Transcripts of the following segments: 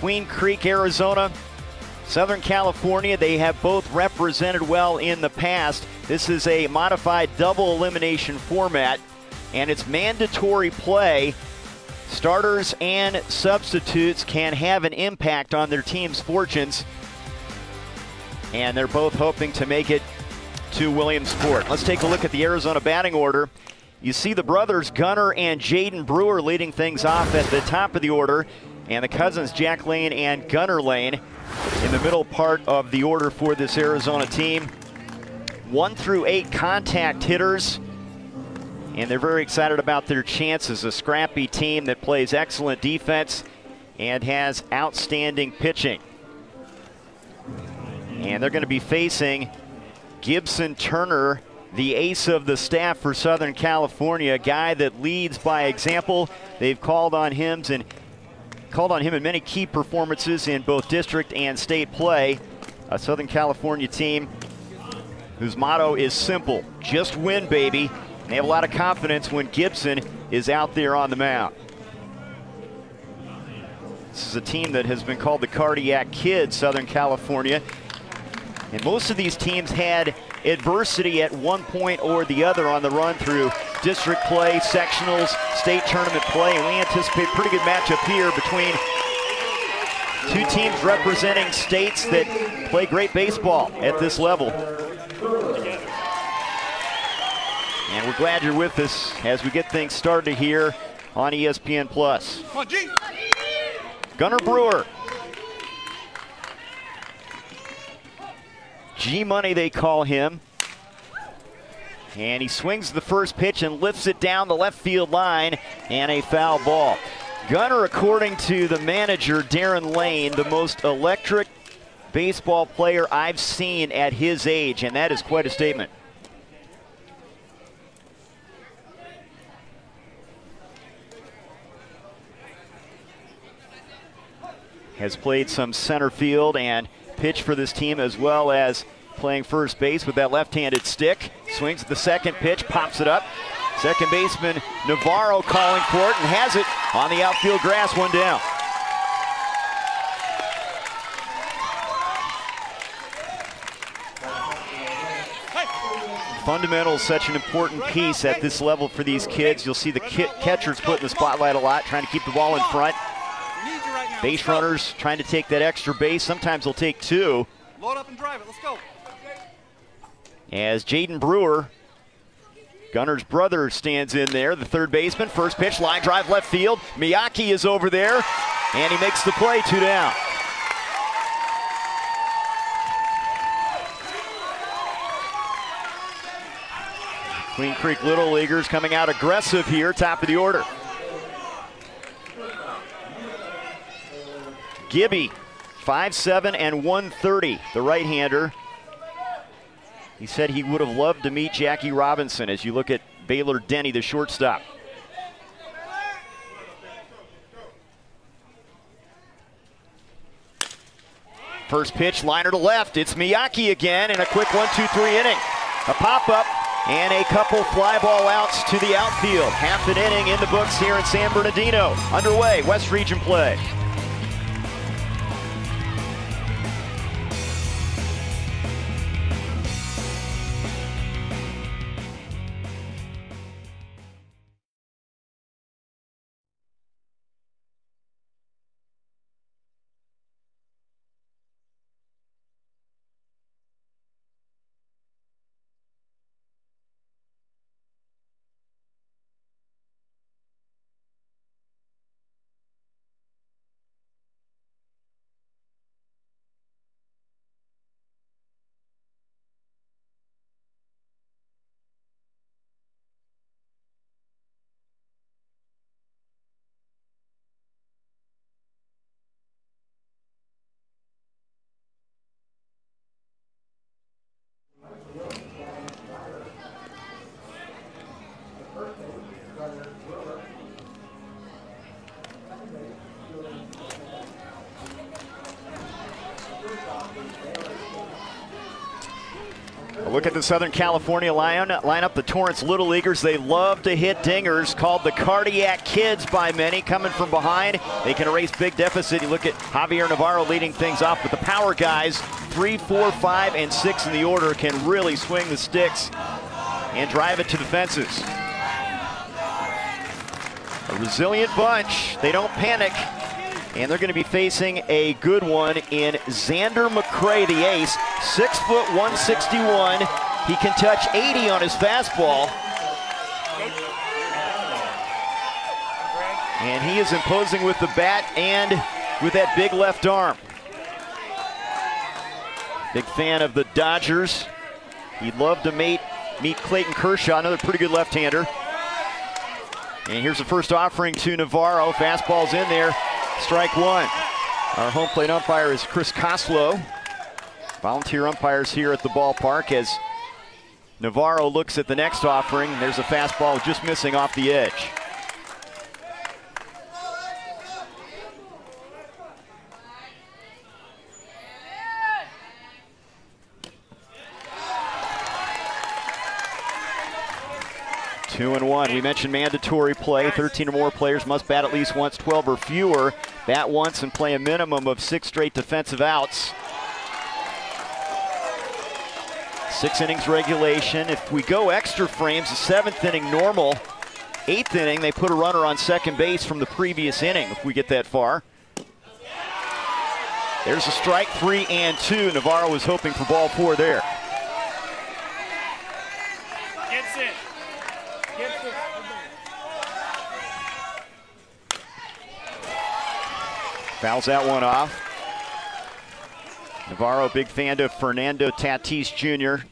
Queen Creek, Arizona, Southern California, they have both represented well in the past. This is a modified double elimination format, and it's mandatory play. Starters and substitutes can have an impact on their team's fortunes, and they're both hoping to make it to Williamsport. Let's take a look at the Arizona batting order. You see the brothers Gunnar and Jaden Brewer leading things off at the top of the order, and the cousins Jack Lane and Gunner Lane in the middle part of the order for this Arizona team. One through eight contact hitters, and they're very excited about their chances. A scrappy team that plays excellent defense and has outstanding pitching. And they're going to be facing Gibson Turner, the ace of the staff for Southern California, a guy that leads by example. They've called on him and called on him in many key performances in both district and state play. A Southern California team whose motto is simple, just win, baby. They have a lot of confidence when Gibson is out there on the mound. This is a team that has been called the Cardiac Kid, Southern California. And most of these teams had adversity at one point or the other on the run through district play, sectionals, state tournament play, and we anticipate a pretty good matchup here between two teams representing states that play great baseball at this level. And we're glad you're with us as we get things started here on ESPN Plus. Gunnar Brewer. G Money, they call him. And he swings the first pitch and lifts it down the left field line, and a foul ball. Gunnar, according to the manager, Darren Lane, the most electric baseball player I've seen at his age, and that is quite a statement. Has played some center field and pitched for this team as well as playing first base with that left-handed stick. Swings at the second pitch, pops it up. Second baseman Navarro calling for it and has it on the outfield grass, one down. Fundamentals such an important piece at this level for these kids. You'll see the catchers put in the spotlight a lot, trying to keep the ball in front. Base runners trying to take that extra base. Sometimes they'll take two. Load up and drive it. Let's go. As Jaden Brewer, Gunnar's brother, stands in there, the third baseman. First pitch, line drive left field. Miyake is over there, and he makes the play, two down. Queen Creek Little Leaguers coming out aggressive here, top of the order. Gibby, 5'7 and 130, the right-hander. He said he would have loved to meet Jackie Robinson as you look at Baylor Denny, the shortstop. First pitch, liner to left. It's Miyake again in a quick one, two, three inning. A pop-up and a couple fly ball outs to the outfield. Half an inning in the books here in San Bernardino. Underway, West Region play. The Southern California line, line up the Torrance Little Leaguers. They love to hit dingers, called the cardiac kids by many, coming from behind. They can erase big deficit. You look at Javier Navarro leading things off, but the power guys, three, four, five, and six in the order, can really swing the sticks and drive it to the fences. A resilient bunch. They don't panic. And they're going to be facing a good one in Xander McCrae, the ace. Six foot 161. He can touch 80 on his fastball. And he is imposing with the bat and with that big left arm. Big fan of the Dodgers. He'd love to meet, meet Clayton Kershaw, another pretty good left-hander. And here's the first offering to Navarro. Fastball's in there. Strike one. Our home plate umpire is Chris Koslow. Volunteer umpires here at the ballpark as Navarro looks at the next offering. There's a fastball just missing off the edge. Two and one. We mentioned mandatory play. 13 or more players must bat at least once, 12 or fewer. Bat once and play a minimum of six straight defensive outs. Six innings regulation. If we go extra frames, the seventh inning normal. Eighth inning, they put a runner on second base from the previous inning if we get that far. There's a strike, three and two. Navarro was hoping for ball four there. Gets it. Gets it. Fouls that one off. Navarro, big fan of Fernando Tatis Jr.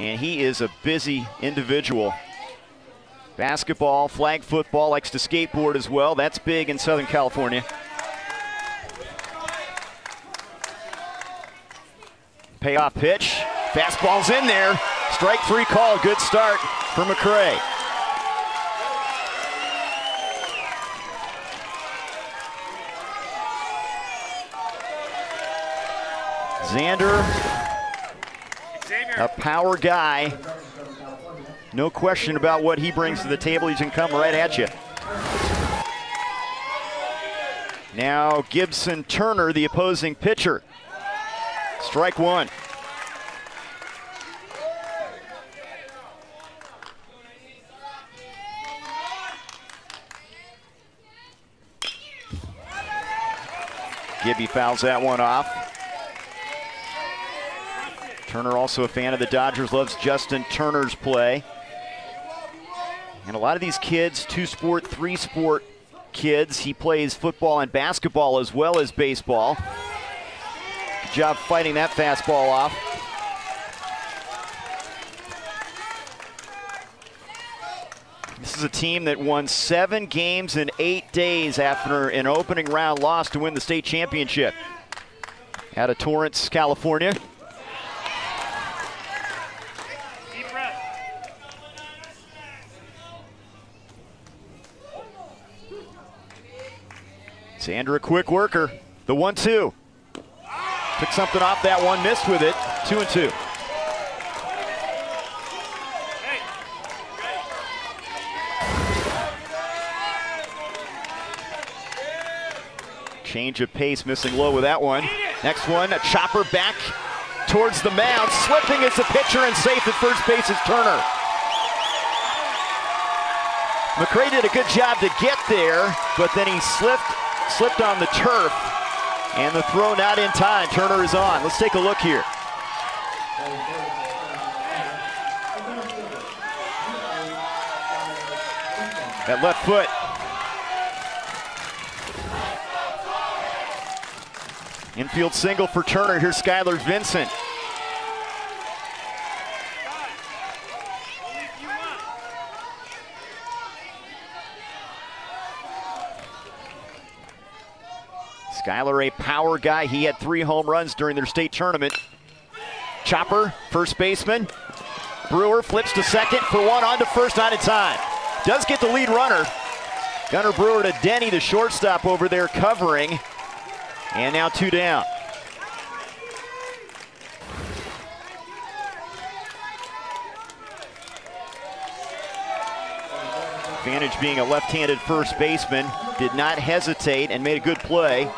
And he is a busy individual. Basketball, flag football, likes to skateboard as well. That's big in Southern California. Payoff pitch. Fastball's in there. Strike three call. Good start for McCrae. Xander, a power guy. No question about what he brings to the table. He can come right at you. Now Gibson Turner, the opposing pitcher. Strike one. Gibby fouls that one off. Turner also a fan of the Dodgers, loves Justin Turner's play. And a lot of these kids, two sport, three sport kids, he plays football and basketball as well as baseball. Good job fighting that fastball off. This is a team that won seven games in eight days after an opening round loss to win the state championship. Out of Torrance, California. Xander, quick worker. The one-two. Took something off that one, missed with it. Two and two. Change of pace, missing low with that one. Next one, a chopper back towards the mound. Slipping as the pitcher and safe at first base is Turner. McCrae did a good job to get there, but then he slipped slipped on the turf, and the throw not in time. Turner is on. Let's take a look here. That left foot. Infield single for Turner. Here's Skylar Vincent. Skyler, a power guy. He had three home runs during their state tournament. Chopper, first baseman. Brewer flips to second for one on to first on its time. Does get the lead runner. Gunner Brewer to Denny, the shortstop over there covering. And now two down. Advantage being a left-handed first baseman, did not hesitate and made a good play.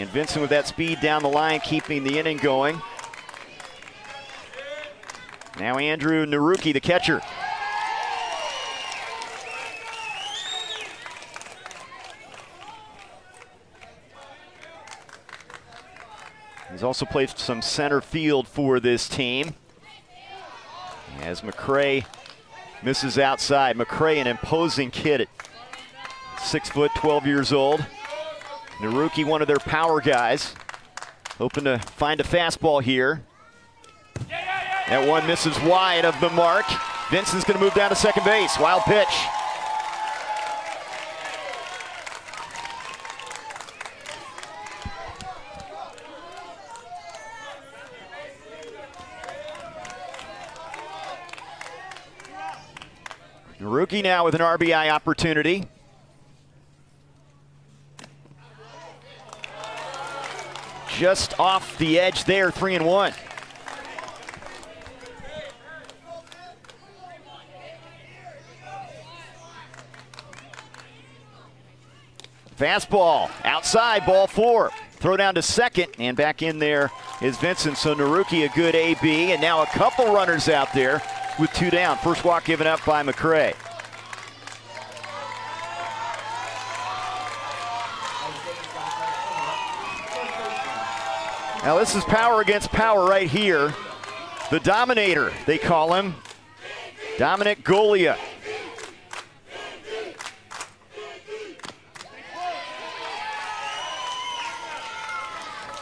And Vincent with that speed down the line, keeping the inning going. Now Andrew Naruki, the catcher. He's also played some center field for this team. As McCray misses outside. McCray, an imposing kid at six foot, 12 years old. Naruki, one of their power guys. Hoping to find a fastball here. That one misses wide of the mark. Vincent's going to move down to second base. Wild pitch. Rookie now with an RBI opportunity. Just off the edge there, three and one. Fastball outside, ball four. Throw down to second, and back in there is Vincent. So Naruki a good AB, and now a couple runners out there with two down. First walk given up by McCray. Now this is power against power right here. The Dominator, they call him. Dominic Golia.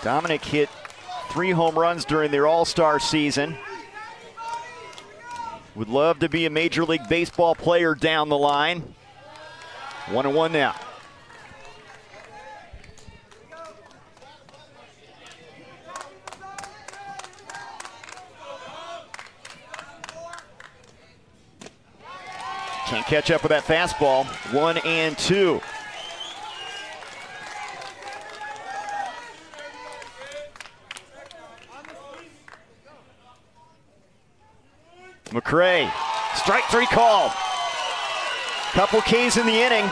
Dominic hit three home runs during their All-Star season. Would love to be a Major League Baseball player down the line. One and one now. Can't catch up with that fastball. One and two. McCray, strike three call. Couple Ks in the inning.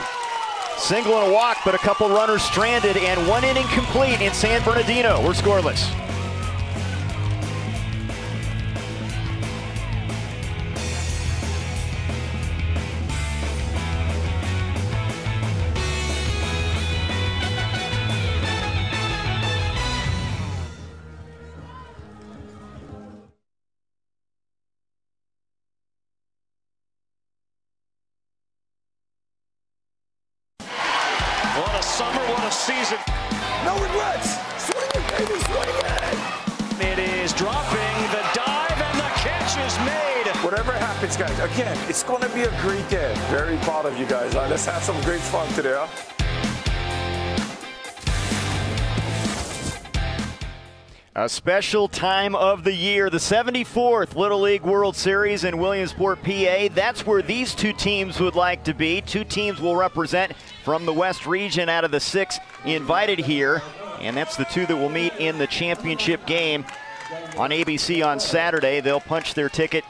Single and a walk, but a couple runners stranded, and one inning complete in San Bernardino. We're scoreless. A special time of the year, the 74th Little League World Series in Williamsport, PA. That's where these two teams would like to be. Two teams will represent from the West region out of the six invited here. And that's the two that will meet in the championship game on ABC on Saturday. They'll punch their ticket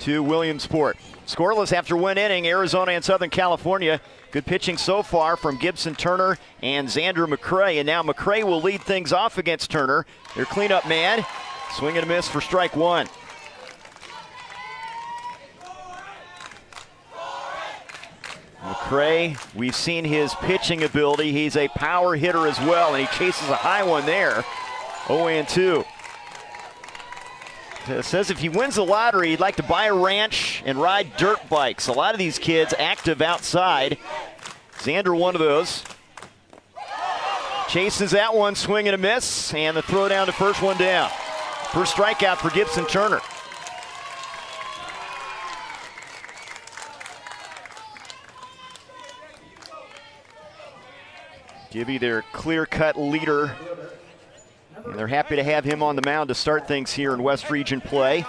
to Williamsport. Scoreless after one inning, Arizona and Southern California Good pitching so far from Gibson Turner and Xander McCray. And now McCray will lead things off against Turner. Their cleanup man. Swing and a miss for strike one. McCray, we've seen his pitching ability. He's a power hitter as well, and he chases a high one there. 0 2. Uh, says if he wins the lottery, he'd like to buy a ranch and ride dirt bikes. A lot of these kids active outside. Xander, one of those. Chases that one, swing and a miss, and the throw down to first one down. First strikeout for Gibson Turner. Gibby, their clear-cut leader and they're happy to have him on the mound to start things here in West Region play.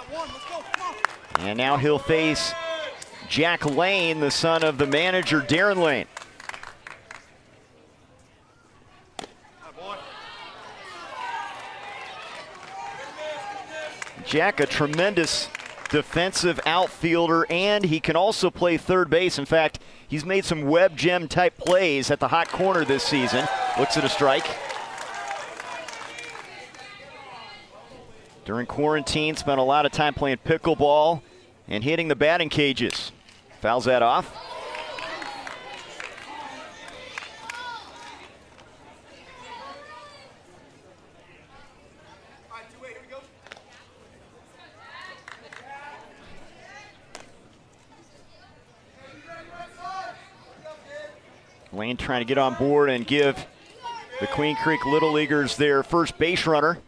And now he'll face Jack Lane, the son of the manager, Darren Lane. Jack, a tremendous defensive outfielder, and he can also play third base. In fact, he's made some web gem type plays at the hot corner this season. Looks at a strike. During quarantine, spent a lot of time playing pickleball and hitting the batting cages. Fouls that off. Lane trying to get on board and give the Queen Creek Little Leaguers their first base runner.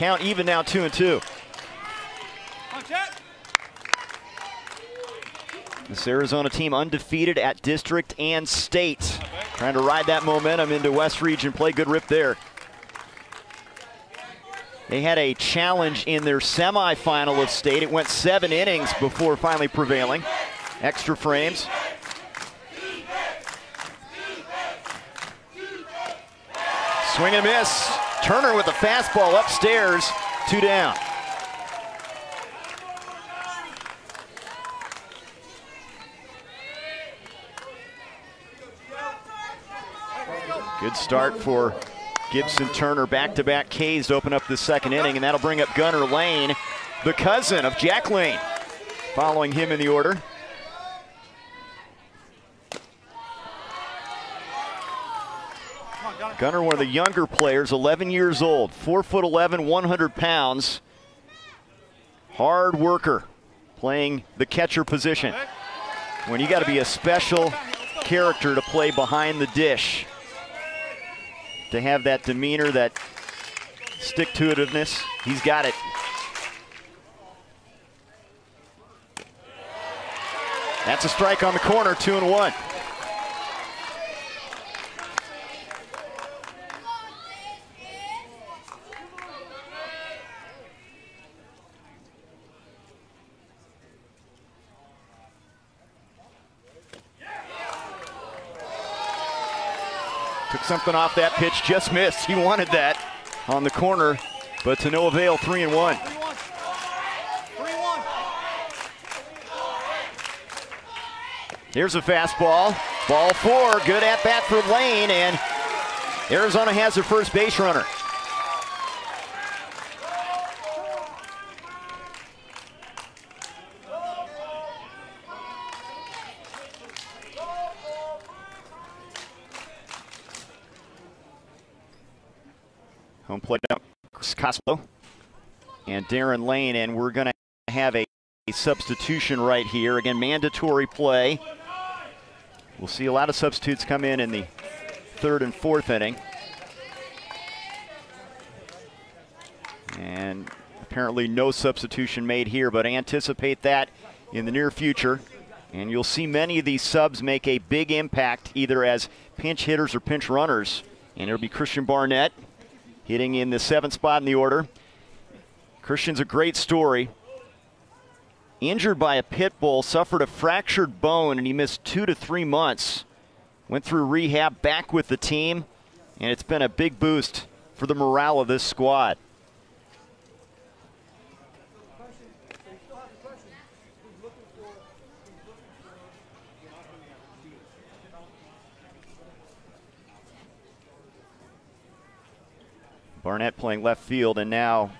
Count even now, two and two. This Arizona team undefeated at district and state. Trying to ride that momentum into West Region play. Good rip there. They had a challenge in their semifinal of state. It went seven innings before finally prevailing. Extra frames. Swing and miss. Turner with a fastball upstairs, two down. Good start for Gibson Turner. Back-to-back Ks to open up the second inning, and that'll bring up Gunner Lane, the cousin of Jack Lane, following him in the order. Gunner, one of the younger players, 11 years old, 4 foot 11, 100 pounds. Hard worker, playing the catcher position. When you got to be a special character to play behind the dish, to have that demeanor, that stick-to-itiveness, he's got it. That's a strike on the corner, two and one. Took something off that pitch, just missed. He wanted that on the corner, but to no avail, three and one. Here's a fastball. Ball four, good at bat for Lane, and Arizona has their first base runner. Cosmo and Darren Lane, and we're going to have a, a substitution right here. Again, mandatory play. We'll see a lot of substitutes come in in the third and fourth inning. And apparently no substitution made here, but anticipate that in the near future. And you'll see many of these subs make a big impact either as pinch hitters or pinch runners. And it'll be Christian Barnett hitting in the seventh spot in the order. Christian's a great story. Injured by a pit bull, suffered a fractured bone, and he missed two to three months. Went through rehab, back with the team, and it's been a big boost for the morale of this squad. Barnett playing left field, and now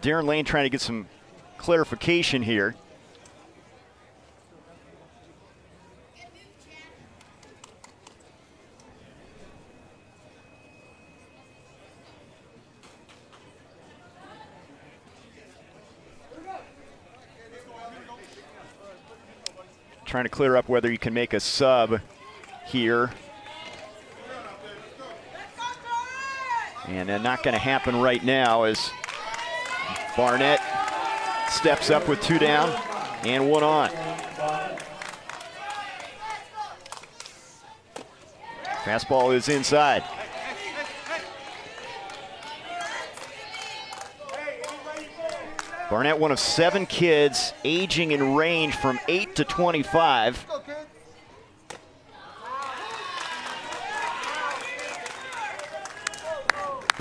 Darren Lane trying to get some clarification here. Trying to clear up whether you can make a sub here. And uh, not going to happen right now as Barnett steps up with two down and one on. Fastball is inside. Barnett, one of seven kids aging in range from 8 to 25.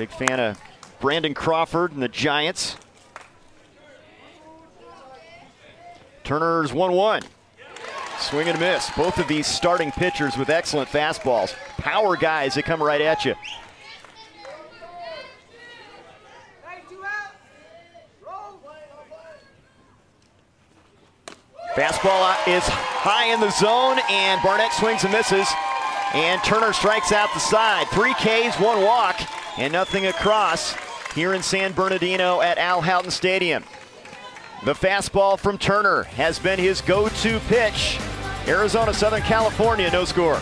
Big fan of Brandon Crawford and the Giants. Turner's 1 1. Swing and miss. Both of these starting pitchers with excellent fastballs. Power guys that come right at you. Fastball is high in the zone, and Barnett swings and misses. And Turner strikes out the side. Three Ks, one walk, and nothing across here in San Bernardino at Al Houghton Stadium. The fastball from Turner has been his go-to pitch. Arizona, Southern California, no score.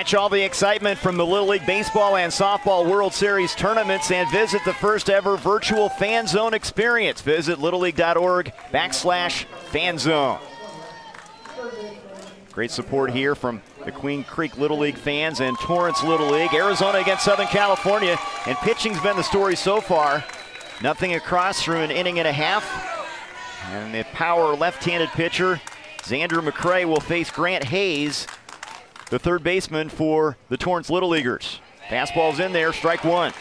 Catch all the excitement from the Little League Baseball and Softball World Series tournaments and visit the first ever virtual fan zone experience. Visit littleleague.org backslash fan zone. Great support here from the Queen Creek Little League fans and Torrance Little League. Arizona against Southern California, and pitching's been the story so far. Nothing across through an inning and a half. And the power left-handed pitcher, Xander McCrae, will face Grant Hayes the third baseman for the Torrance Little Leaguers. Fastball's in there, strike one.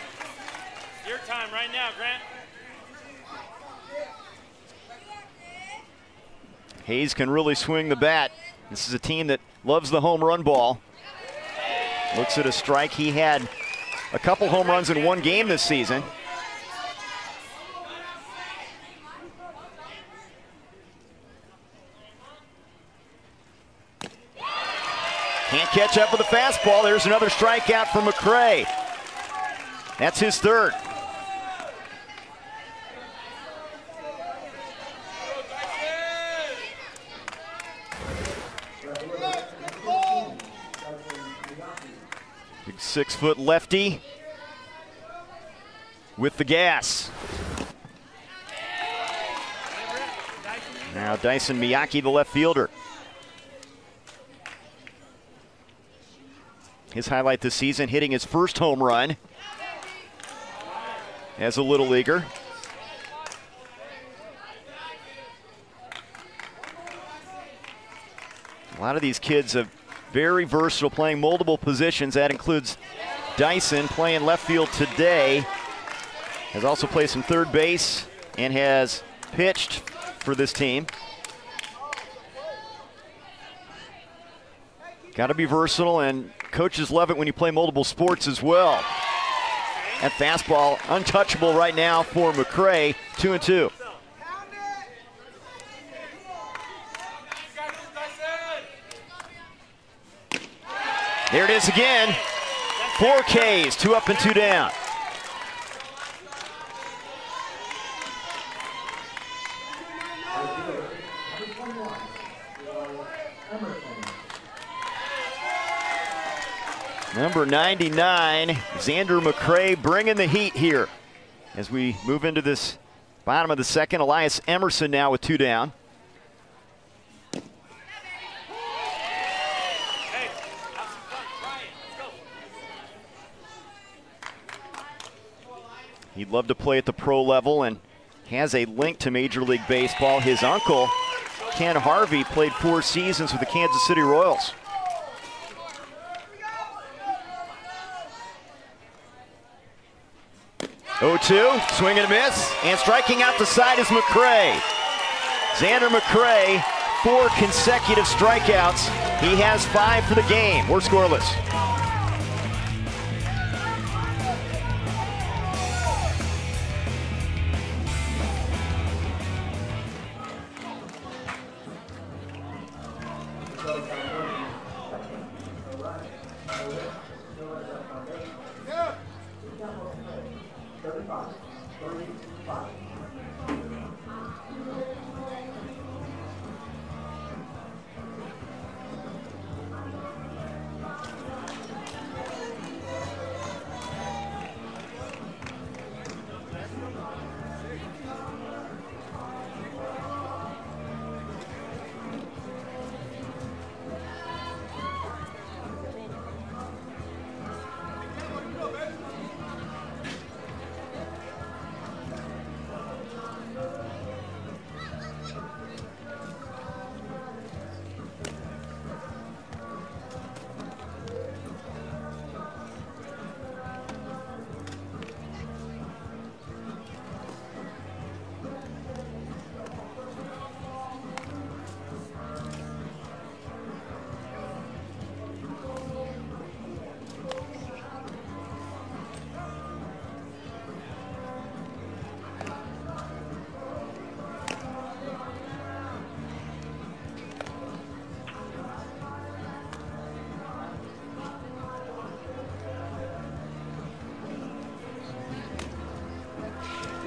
Your time right now, Grant. Hayes can really swing the bat. This is a team that loves the home run ball. Looks at a strike. He had a couple home runs in one game this season. Can't catch up with the fastball. There's another strikeout for McCrae. That's his third. Big six foot lefty with the gas. Now Dyson Miyake, the left fielder. His highlight this season, hitting his first home run as a little leaguer. A lot of these kids are very versatile, playing multiple positions. That includes Dyson playing left field today. Has also played some third base and has pitched for this team. Got to be versatile, and coaches love it when you play multiple sports as well. That fastball untouchable right now for McCrae, two and two. There it is again. Four Ks, two up and two down. Number 99, Xander McCray bringing the heat here as we move into this bottom of the second. Elias Emerson now with two down. He'd love to play at the pro level and has a link to Major League Baseball. His uncle, Ken Harvey, played four seasons with the Kansas City Royals. Oh two, swing and a miss, and striking out the side is McCray. Xander McCray, four consecutive strikeouts. He has five for the game. We're scoreless. 35, 35.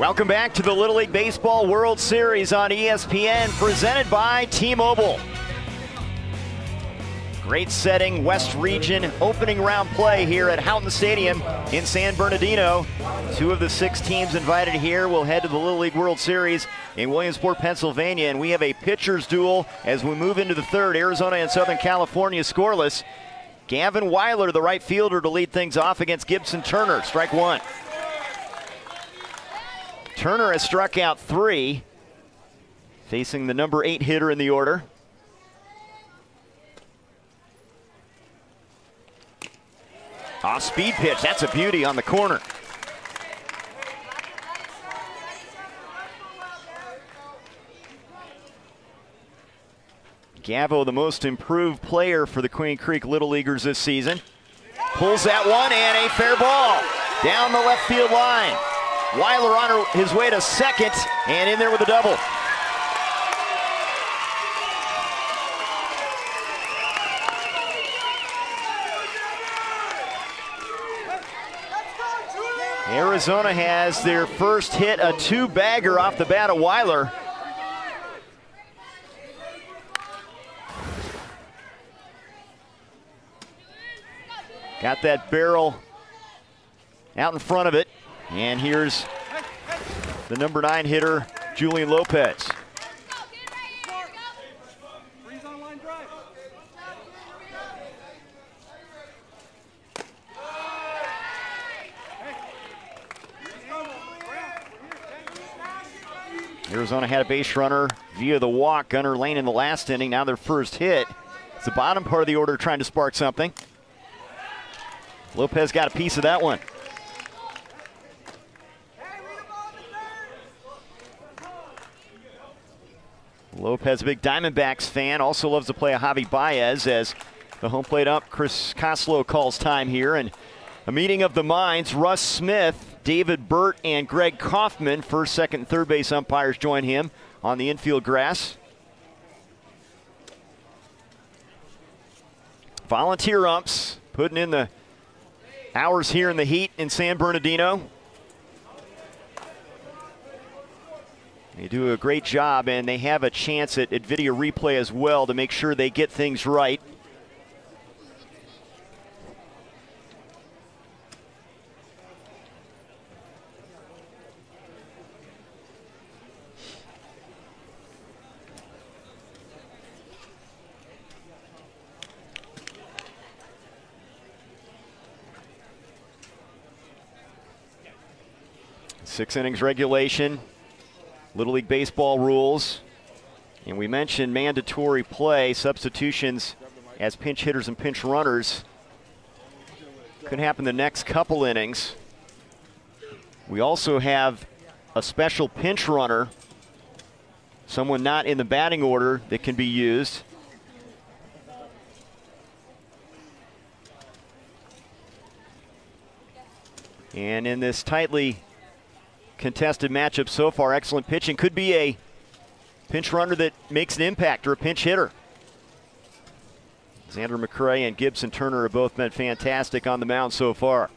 Welcome back to the Little League Baseball World Series on ESPN, presented by T-Mobile. Great setting, West Region opening round play here at Houghton Stadium in San Bernardino. Two of the six teams invited here will head to the Little League World Series in Williamsport, Pennsylvania, and we have a pitcher's duel as we move into the third. Arizona and Southern California scoreless. Gavin Weiler, the right fielder, to lead things off against Gibson Turner. Strike one. Turner has struck out three, facing the number eight hitter in the order. Off speed pitch, that's a beauty on the corner. Gavo, the most improved player for the Queen Creek Little Leaguers this season. Pulls that one and a fair ball down the left field line. Weiler on his way to second and in there with a double. Arizona has their first hit, a two bagger off the bat of Weiler. Got that barrel out in front of it. And here's the number nine hitter, Julian Lopez. Arizona had a base runner via the walk, Gunner Lane in the last inning. Now their first hit. It's the bottom part of the order trying to spark something. Lopez got a piece of that one. Lopez, a big Diamondbacks fan, also loves to play a Javy Baez as the home plate up. Chris Koslow calls time here. And a meeting of the minds. Russ Smith, David Burt, and Greg Kaufman, first, second, third base umpires join him on the infield grass. Volunteer umps putting in the hours here in the heat in San Bernardino. They do a great job, and they have a chance at, at video replay as well to make sure they get things right. Six innings regulation. Little League Baseball rules. And we mentioned mandatory play, substitutions as pinch hitters and pinch runners. Could happen the next couple innings. We also have a special pinch runner, someone not in the batting order that can be used. And in this tightly contested matchup so far, excellent pitching. Could be a pinch runner that makes an impact or a pinch hitter. Xander McCrae and Gibson Turner have both been fantastic on the mound so far.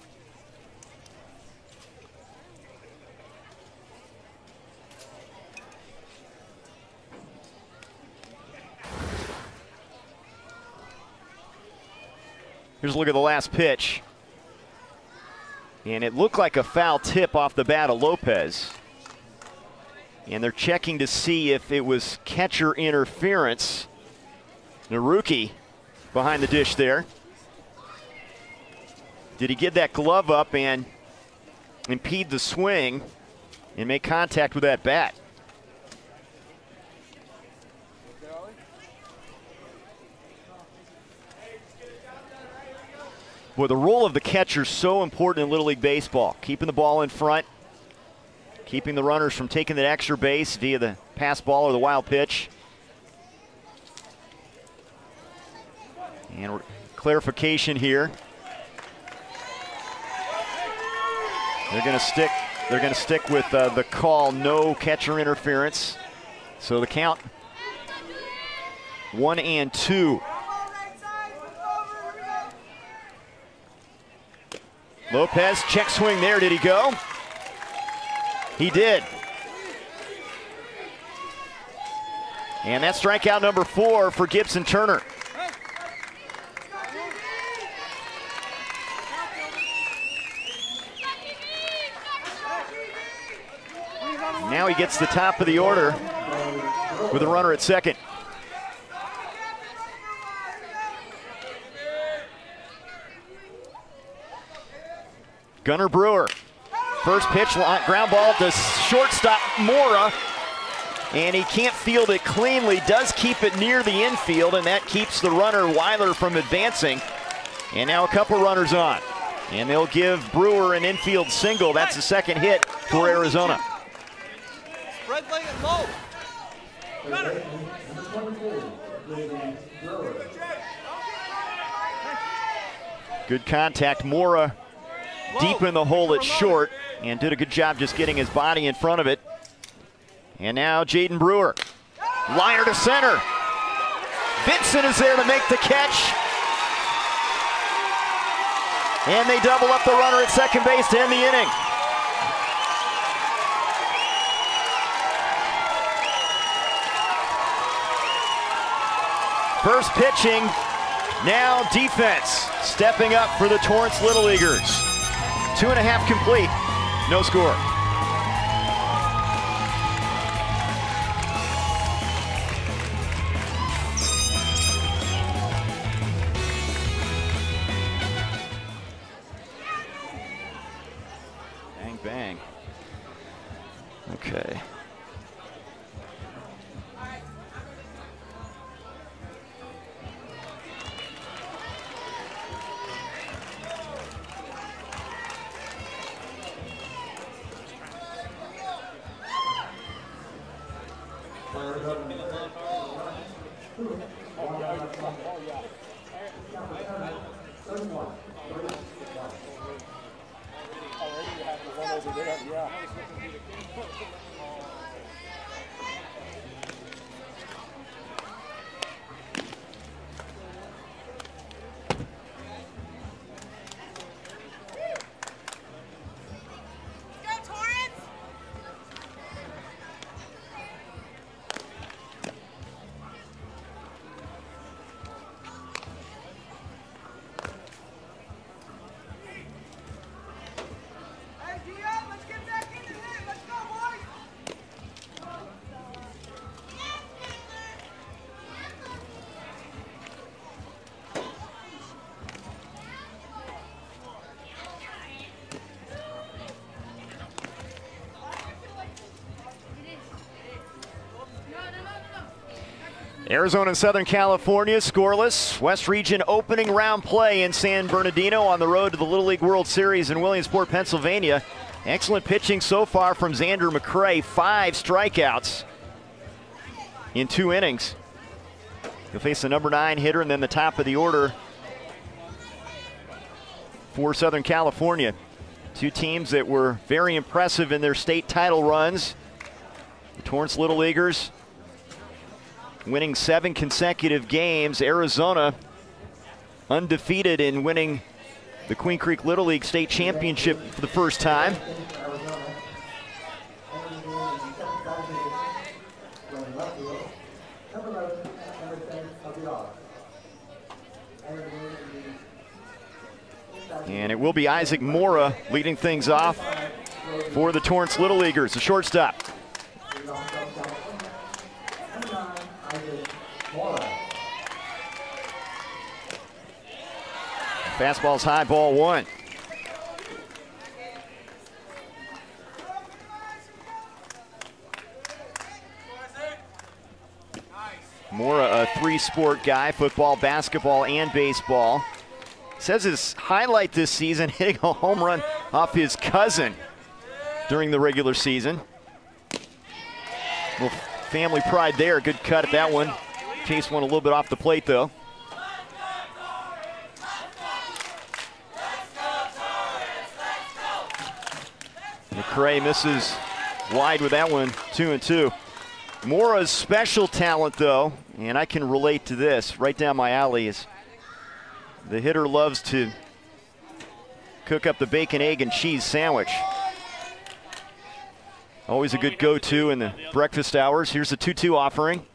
Here's a look at the last pitch. And it looked like a foul tip off the bat of Lopez. And they're checking to see if it was catcher interference. Naruki behind the dish there. Did he get that glove up and impede the swing and make contact with that bat? Boy, the role of the catcher is so important in Little League Baseball. Keeping the ball in front, keeping the runners from taking that extra base via the pass ball or the wild pitch. And clarification here. They're going to stick. They're going to stick with uh, the call, no catcher interference. So the count, one and two. Lopez, check swing there. Did he go? He did. And that's strikeout number four for Gibson Turner. Now he gets the top of the order with a runner at second. Gunnar Brewer. First pitch, uh, ground ball to shortstop Mora. And he can't field it cleanly, does keep it near the infield, and that keeps the runner Weiler from advancing. And now a couple runners on. And they'll give Brewer an infield single. That's the second hit for Arizona. Spread lay it low. Good contact. Mora deep in the hole at short and did a good job just getting his body in front of it. And now Jaden Brewer. Liner to center. Vincent is there to make the catch. And they double up the runner at second base to end the inning. First pitching, now defense stepping up for the Torrance Little Leaguers. Two and a half complete. No score. Arizona and Southern California scoreless. West Region opening round play in San Bernardino on the road to the Little League World Series in Williamsport, Pennsylvania. Excellent pitching so far from Xander McCrae. Five strikeouts in two innings. He'll face the number nine hitter and then the top of the order for Southern California. Two teams that were very impressive in their state title runs. The Torrance Little Leaguers winning seven consecutive games. Arizona undefeated in winning the Queen Creek Little League State Championship for the first time. And it will be Isaac Mora leading things off for the Torrance Little Leaguers, the shortstop. Fastball's high, ball one. Mora, a three-sport guy, football, basketball, and baseball. Says his highlight this season, hitting a home run off his cousin during the regular season. Little family pride there. Good cut at that one. Chase one a little bit off the plate, though. McCrae misses wide with that one, two and two. Mora's special talent, though, and I can relate to this right down my alley, is the hitter loves to cook up the bacon, egg, and cheese sandwich. Always a good go-to in the breakfast hours. Here's the 2-2 offering.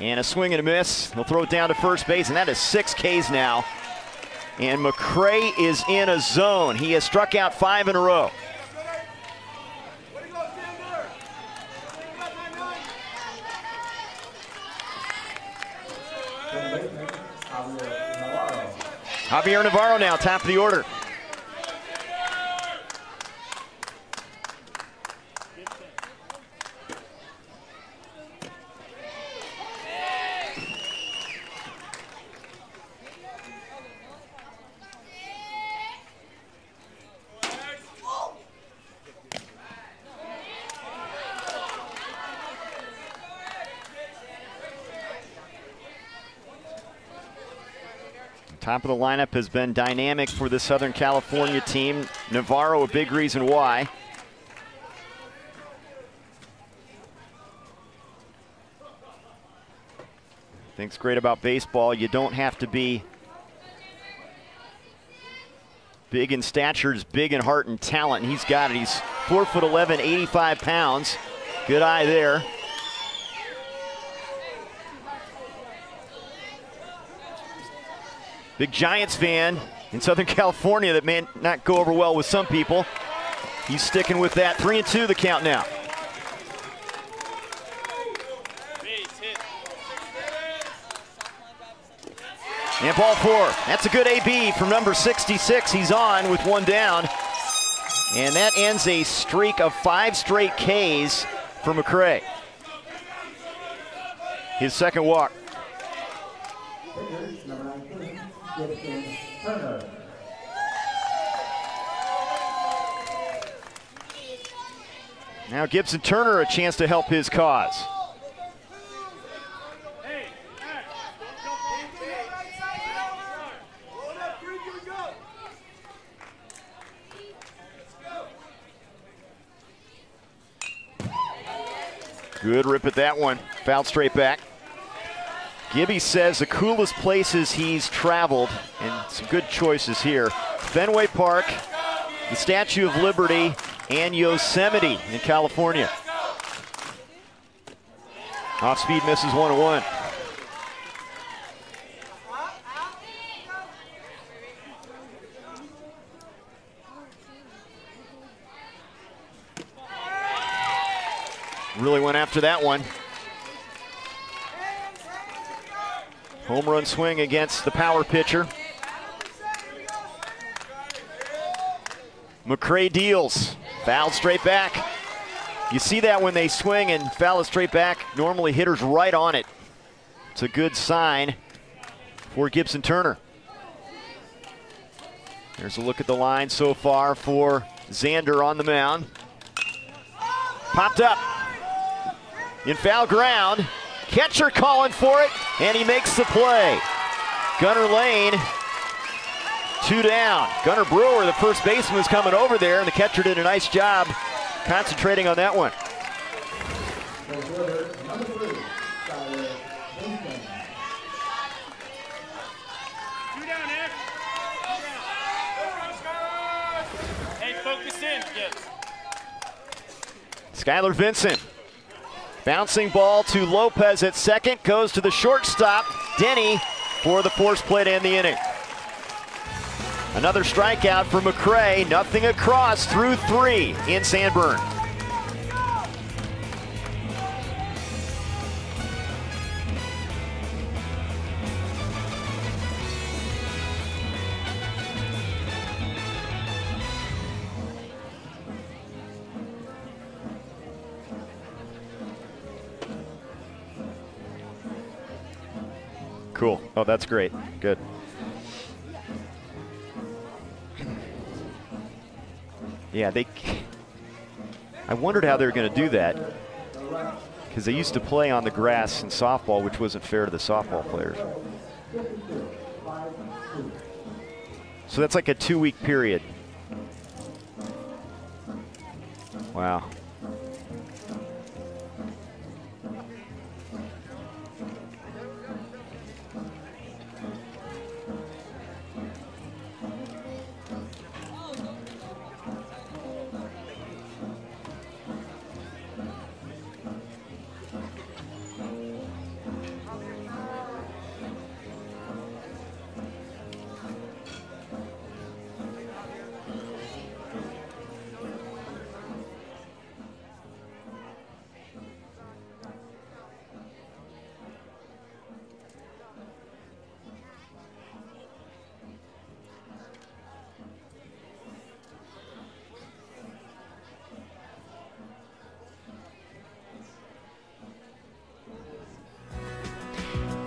And a swing and a miss. They'll throw it down to first base, and that is six Ks now. And McCrae is in a zone. He has struck out five in a row. Javier Navarro now, top of the order. Top of the lineup has been dynamic for the Southern California team. Navarro, a big reason why. Thinks great about baseball. You don't have to be big in stature, big in heart and talent. He's got it. He's 4 foot 11, 85 pounds. Good eye there. Big Giants fan in Southern California that may not go over well with some people. He's sticking with that. Three and two the count now. And ball four. That's a good AB from number 66. He's on with one down. And that ends a streak of five straight Ks for McCrae. His second walk. Gibson Turner. Now Gibson Turner a chance to help his cause. Good rip at that one. Fouled straight back. Gibby says the coolest places he's traveled, and some good choices here. Fenway Park, the Statue of Liberty, and Yosemite in California. Off speed misses one one. Really went after that one. Home run swing against the power pitcher. McCrae deals. Fouled straight back. You see that when they swing and foul it straight back. Normally hitters right on it. It's a good sign for Gibson Turner. There's a look at the line so far for Xander on the mound. Popped up in foul ground. Catcher calling for it, and he makes the play. Gunnar Lane, two down. Gunnar Brewer, the first baseman, is coming over there, and the catcher did a nice job concentrating on that one. Two down, Hey, focus in, kids. Skylar Vincent. Bouncing ball to Lopez at second. Goes to the shortstop, Denny, for the force play to end the inning. Another strikeout for McCray. Nothing across through three in Sanborn. Cool. Oh, that's great. Good. Yeah, they. I wondered how they were going to do that because they used to play on the grass in softball, which wasn't fair to the softball players. So that's like a two-week period. Wow.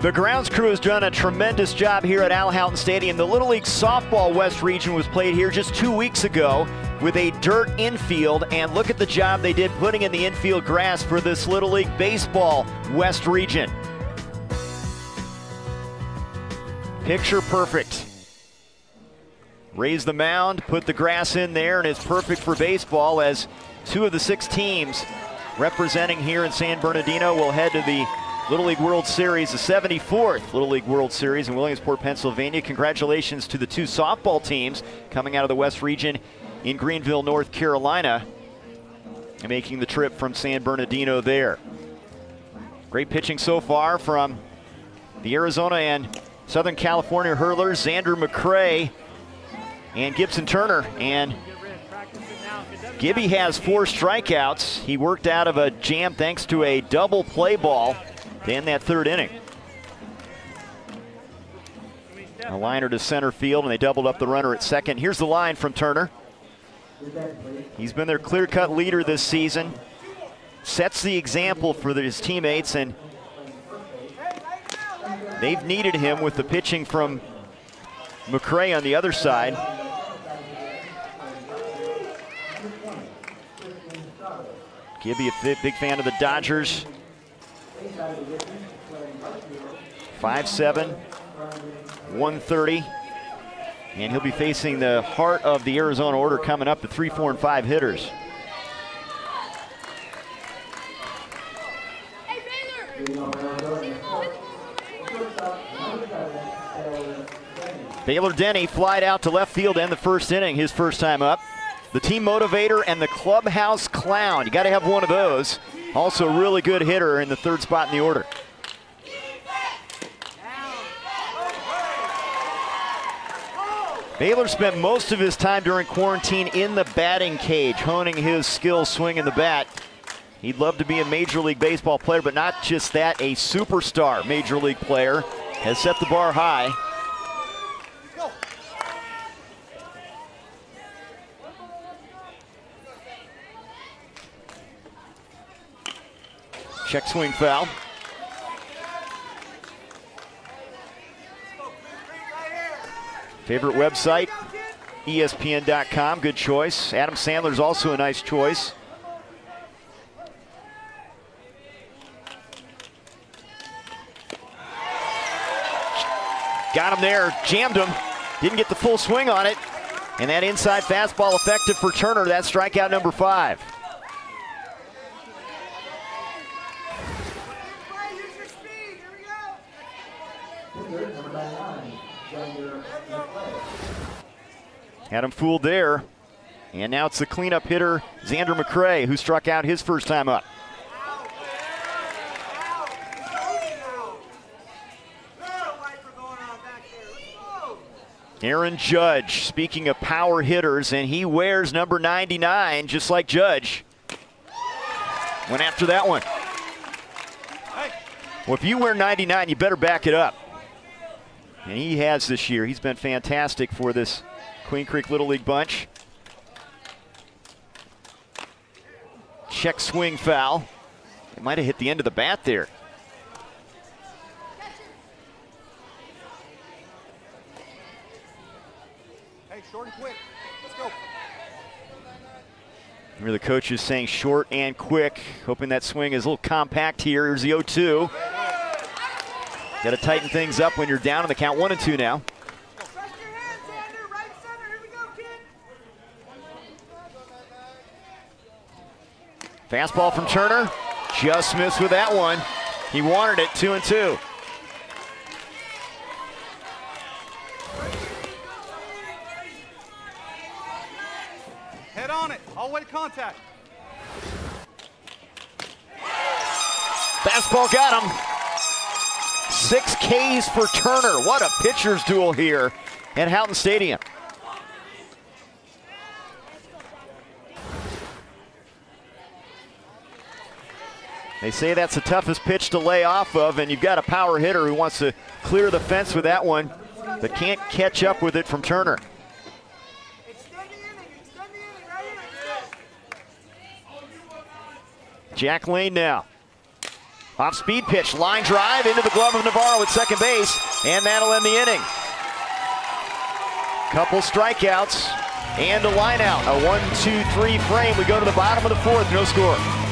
The grounds crew has done a tremendous job here at Al Houghton Stadium. The Little League Softball West Region was played here just two weeks ago with a dirt infield, and look at the job they did putting in the infield grass for this Little League Baseball West Region. Picture perfect. Raise the mound, put the grass in there, and it's perfect for baseball as two of the six teams representing here in San Bernardino will head to the Little League World Series, the 74th Little League World Series in Williamsport, Pennsylvania. Congratulations to the two softball teams coming out of the West Region in Greenville, North Carolina, and making the trip from San Bernardino there. Great pitching so far from the Arizona and Southern California hurlers, Xander McCray and Gibson Turner. And Gibby has four strikeouts. He worked out of a jam thanks to a double play ball to end that third inning. A liner to center field, and they doubled up the runner at second. Here's the line from Turner. He's been their clear-cut leader this season. Sets the example for his teammates, and they've needed him with the pitching from McCray on the other side. Gibby, a big fan of the Dodgers. 5'7", 130. And he'll be facing the heart of the Arizona order coming up, the 3, 4, and 5 hitters. Baylor Denny flied out to left field in the first inning, his first time up. The team motivator and the clubhouse clown. You got to have one of those. Also, really good hitter in the third spot in the order. Baylor spent most of his time during quarantine in the batting cage, honing his skill swinging the bat. He'd love to be a Major League Baseball player, but not just that, a superstar Major League player. Has set the bar high. Check swing foul. Favorite website, ESPN.com. Good choice. Adam Sandler's also a nice choice. Got him there, jammed him. Didn't get the full swing on it. And that inside fastball effective for Turner. That's strikeout number five. Hitter, number 99, Xander McCrae. Had him fooled there. And now it's the cleanup hitter, Xander McCrae, who struck out his first time up. Aaron Judge, speaking of power hitters, and he wears number 99 just like Judge. Went after that one. Well, if you wear 99, you better back it up. And he has this year. He's been fantastic for this Queen Creek Little League bunch. Check swing foul. It might have hit the end of the bat there. Hey, short and quick. Let's go. Here the coach is saying short and quick, hoping that swing is a little compact here. Here's the 0-2. Got to tighten things up when you're down in the count. One and two now. Trust your hands, Xander. Right center. Here we go, kid. Fastball from Turner. Just missed with that one. He wanted it, two and two. Head on it. All the way to contact. Fastball got him. Six Ks for Turner. What a pitcher's duel here at Houghton Stadium. They say that's the toughest pitch to lay off of, and you've got a power hitter who wants to clear the fence with that one, but can't catch up with it from Turner. Jack Lane now. Off speed pitch, line drive into the glove of Navarro at second base, and that'll end the inning. Couple strikeouts and a line out. A one, two, three frame. We go to the bottom of the fourth, no score.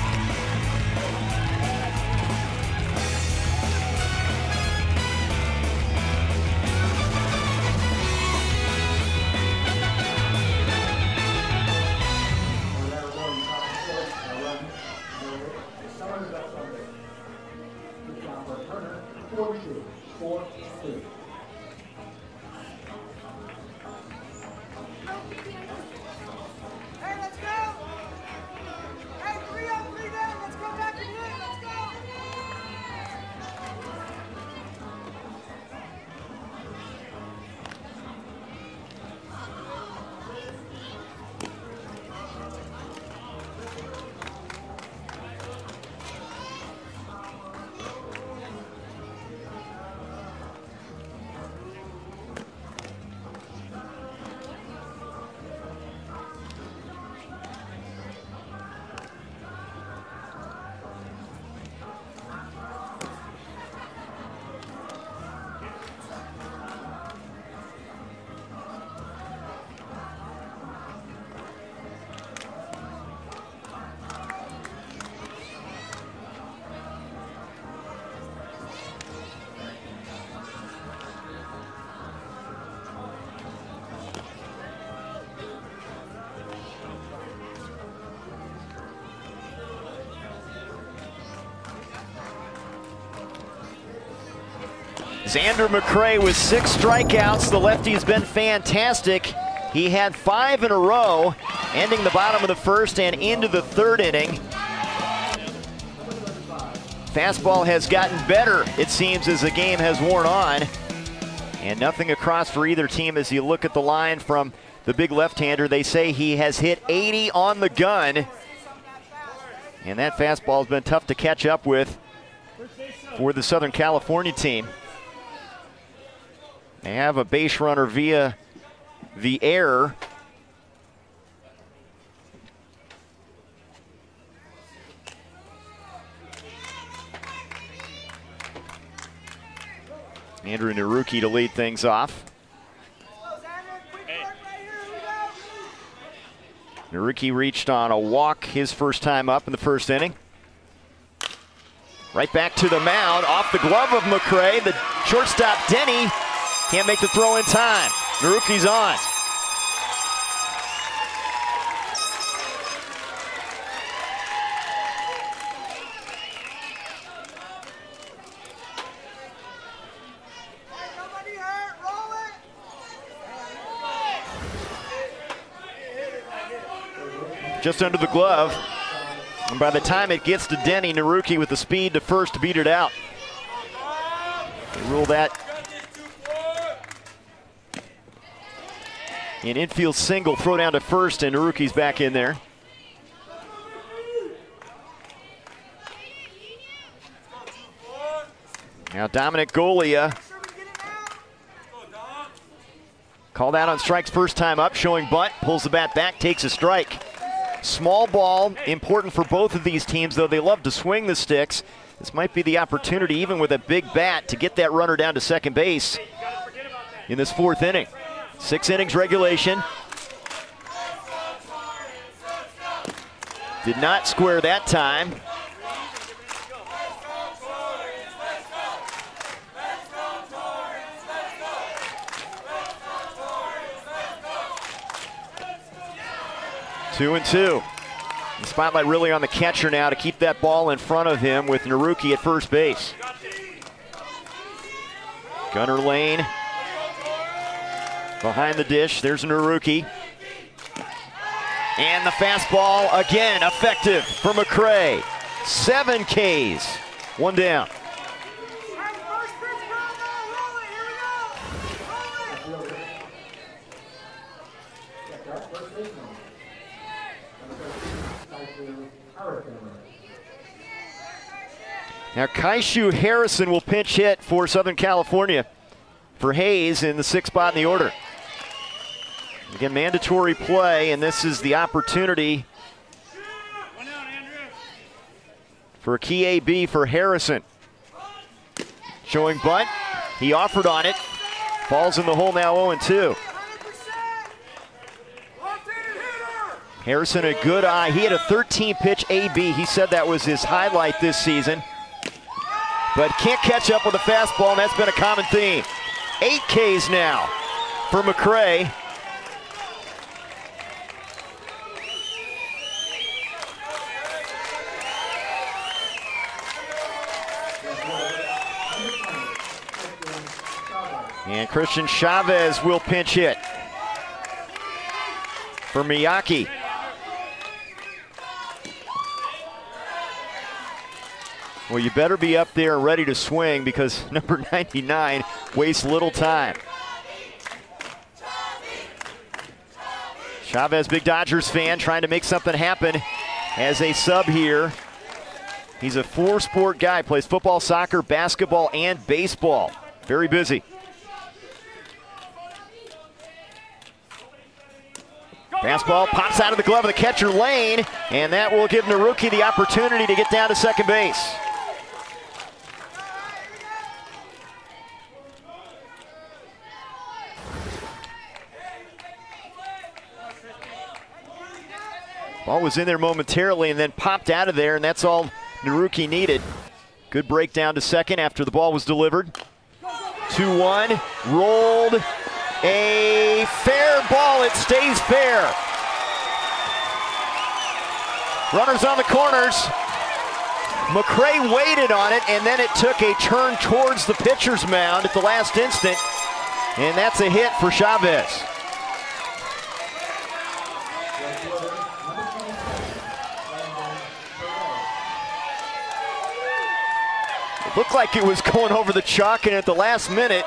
Xander McCrae with six strikeouts. The lefty's been fantastic. He had five in a row, ending the bottom of the first and into the third inning. Fastball has gotten better, it seems, as the game has worn on. And nothing across for either team as you look at the line from the big left-hander. They say he has hit 80 on the gun. And that fastball has been tough to catch up with for the Southern California team. They have a base runner via the air. Andrew Naruki to lead things off. Naruki reached on a walk his first time up in the first inning. Right back to the mound, off the glove of McCray. The shortstop, Denny, can't make the throw in time. Naruki's on. just under the glove. And by the time it gets to Denny, Naruki with the speed to first beat it out. They rule that an infield single, throw down to first, and Naruki's back in there. Now Dominic Golia called out on strikes first time up, showing bunt, pulls the bat back, takes a strike. Small ball, important for both of these teams, though they love to swing the sticks. This might be the opportunity, even with a big bat, to get that runner down to second base in this fourth inning. Six innings regulation. Did not square that time. Two and two. The spotlight really on the catcher now to keep that ball in front of him with Naruki at first base. Gunnar Lane behind the dish. There's Naruki. And the fastball again effective for McCray. Seven Ks. One down. Now, Kaishu Harrison will pinch hit for Southern California for Hayes in the sixth spot in the order. Again, mandatory play, and this is the opportunity for a key AB for Harrison. Showing bunt. He offered on it. Falls in the hole now 0-2. Harrison a good eye. He had a 13 pitch AB. He said that was his highlight this season but can't catch up with a fastball, and that's been a common theme. Eight Ks now for McCray. And Christian Chavez will pinch hit for Miyake. Well, you better be up there ready to swing because number 99 wastes little time. Chavez, big Dodgers fan, trying to make something happen as a sub here. He's a four-sport guy, plays football, soccer, basketball, and baseball. Very busy. Fastball pops out of the glove of the catcher Lane, and that will give Naruki the opportunity to get down to second base. Ball was in there momentarily and then popped out of there, and that's all Naruki needed. Good breakdown to second after the ball was delivered. 2-1, rolled, a fair ball, it stays fair. Runners on the corners. McCray waited on it, and then it took a turn towards the pitcher's mound at the last instant, and that's a hit for Chavez. Looked like it was going over the chalk, and at the last minute,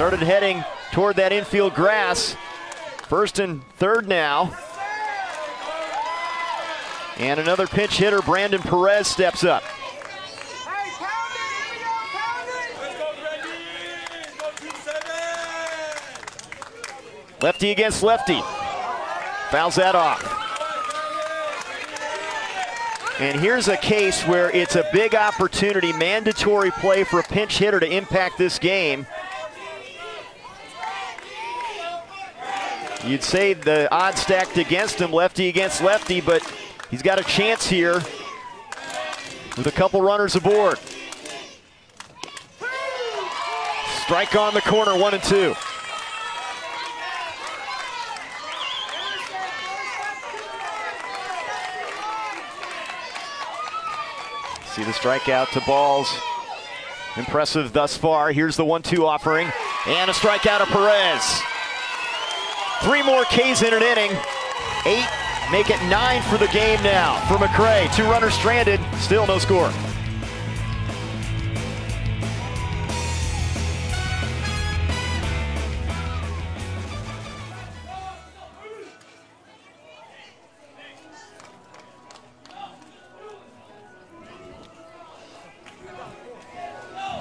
started heading toward that infield grass. First and third now. And another pinch hitter, Brandon Perez, steps up. Lefty against lefty. Fouls that off. And here's a case where it's a big opportunity, mandatory play for a pinch hitter to impact this game. You'd say the odds stacked against him, lefty against lefty, but he's got a chance here with a couple runners aboard. Strike on the corner, one and two. See the strikeout to balls. Impressive thus far. Here's the one-two offering. And a strikeout of Perez. Three more Ks in an inning. Eight, make it nine for the game now for McCray. Two runners stranded, still no score.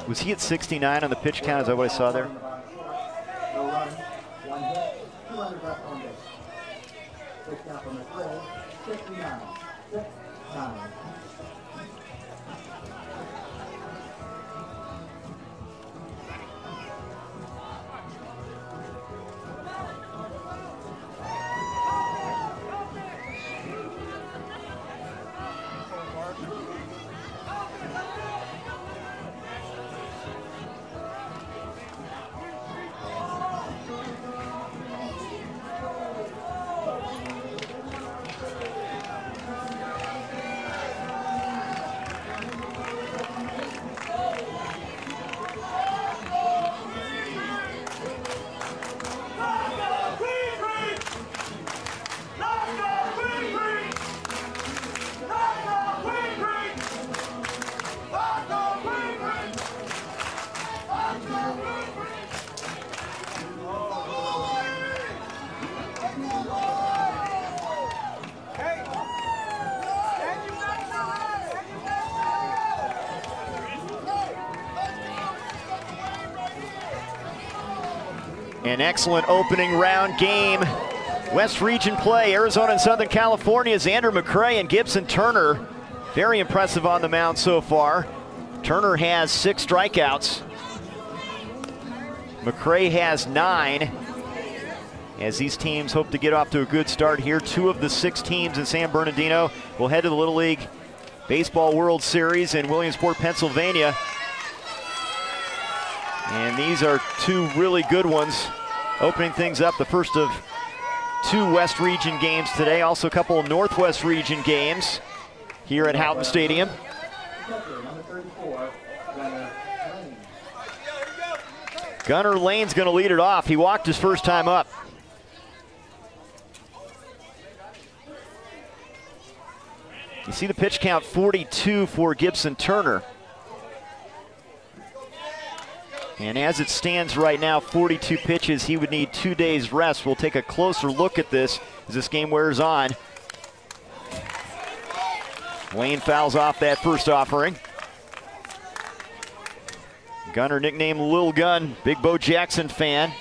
Was he at 69 on the pitch count? Is that what I saw there? An excellent opening round game. West Region play, Arizona and Southern California, Xander McCray and Gibson Turner. Very impressive on the mound so far. Turner has six strikeouts. McCray has nine. As these teams hope to get off to a good start here, two of the six teams in San Bernardino will head to the Little League Baseball World Series in Williamsport, Pennsylvania. And these are two really good ones. Opening things up, the first of two West Region games today. Also a couple of Northwest Region games here at Houghton Stadium. Catcher, number 34, Gunnar Lane. Gunnar Lane's going to lead it off. He walked his first time up. You see the pitch count 42 for Gibson Turner. And as it stands right now, 42 pitches, he would need two days rest. We'll take a closer look at this as this game wears on. Lane fouls off that first offering. Gunner nicknamed Lil Gun, big Bo Jackson fan.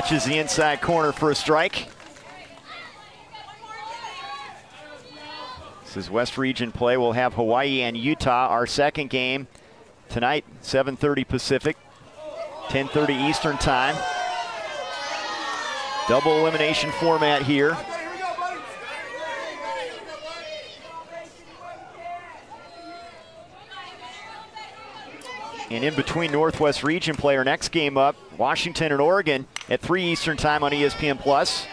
Catches the inside corner for a strike. This is West Region play. We'll have Hawaii and Utah, our second game tonight, 7.30 Pacific, 10.30 Eastern time. Double elimination format here. And in between Northwest Region play, our next game up, Washington and Oregon at 3 Eastern time on ESPN Plus.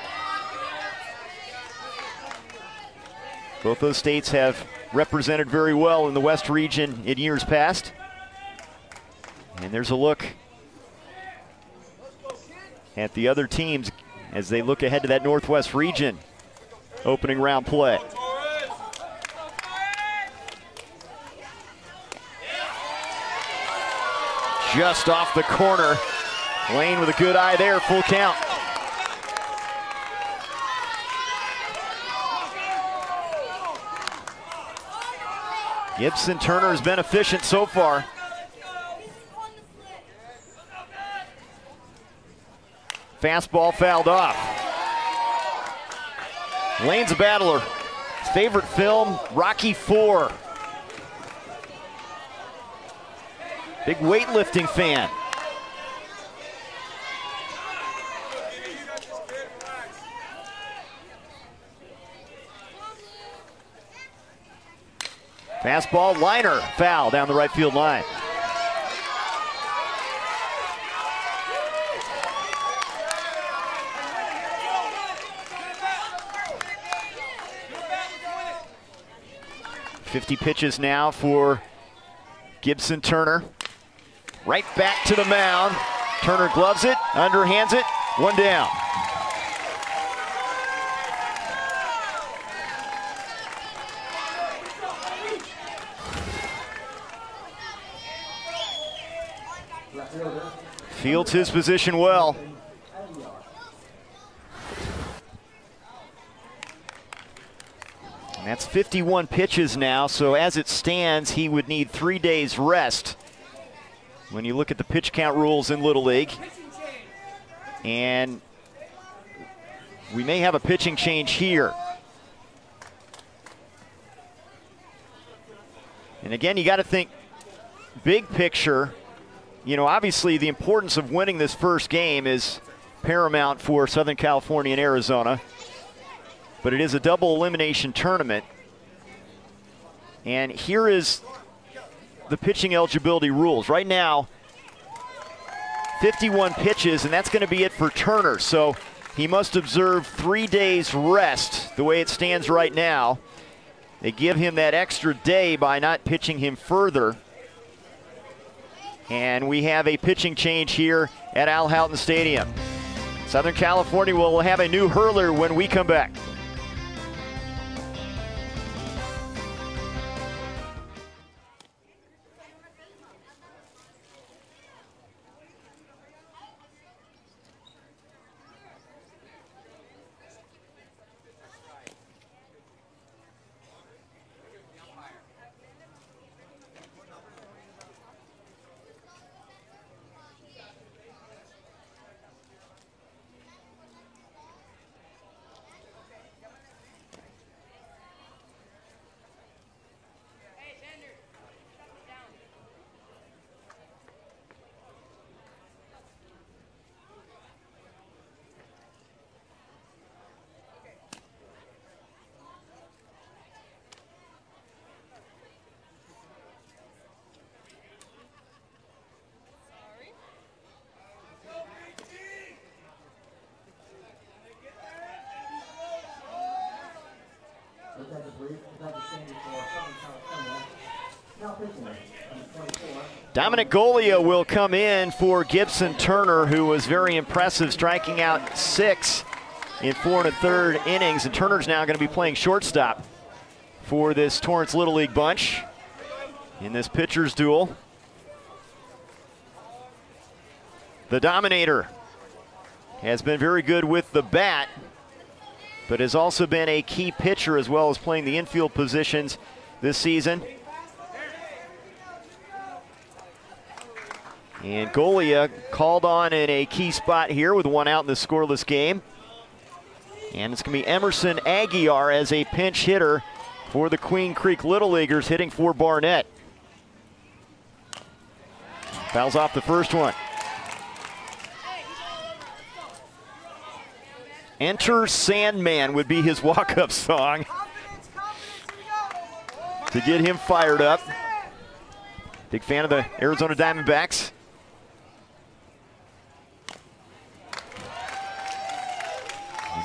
Both those states have represented very well in the West region in years past. And there's a look at the other teams as they look ahead to that Northwest region opening round play. just off the corner. Lane with a good eye there, full count. Gibson Turner has been efficient so far. Fastball fouled off. Lane's a battler. Favorite film, Rocky Four. Big weightlifting fan. Fastball liner foul down the right field line. Fifty pitches now for Gibson Turner. Right back to the mound. Turner gloves it, underhands it, one down. Fields his position well. And that's 51 pitches now, so as it stands, he would need three days rest when you look at the pitch count rules in Little League. And we may have a pitching change here. And again, you got to think big picture you know, obviously the importance of winning this first game is paramount for Southern California and Arizona. But it is a double elimination tournament. And here is the pitching eligibility rules. Right now, 51 pitches, and that's going to be it for Turner. So he must observe three days rest the way it stands right now. They give him that extra day by not pitching him further. And we have a pitching change here at Al Houghton Stadium. Southern California will have a new hurler when we come back. Dominic Golia will come in for Gibson Turner, who was very impressive, striking out six in four and a third innings. And Turner's now going to be playing shortstop for this Torrance Little League bunch in this pitcher's duel. The Dominator has been very good with the bat, but has also been a key pitcher as well as playing the infield positions this season. And Golia called on in a key spot here with one out in the scoreless game. And it's going to be Emerson Aguiar as a pinch hitter for the Queen Creek Little Leaguers hitting for Barnett. Fouls off the first one. Enter Sandman would be his walk-up song to get him fired up. Big fan of the Arizona Diamondbacks.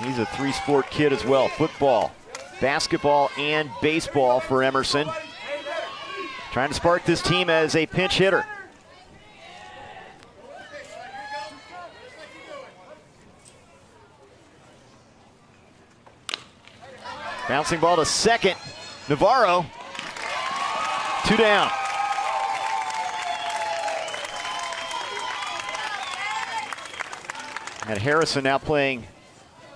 He's a three sport kid as well football, basketball, and baseball for Emerson. Trying to spark this team as a pinch hitter. Bouncing ball to second. Navarro. Two down. And Harrison now playing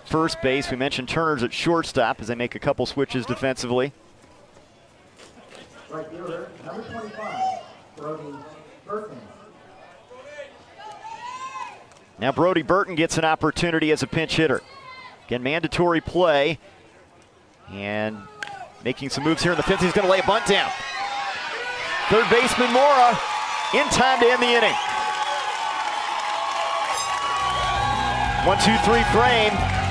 first base. We mentioned Turner's at shortstop as they make a couple switches defensively. Right fielder, number 25, Brody Burton. Now Brody Burton gets an opportunity as a pinch hitter. Again, mandatory play. And making some moves here in the fifth. He's going to lay a bunt down. Third baseman Mora in time to end the inning. One, two, three frame.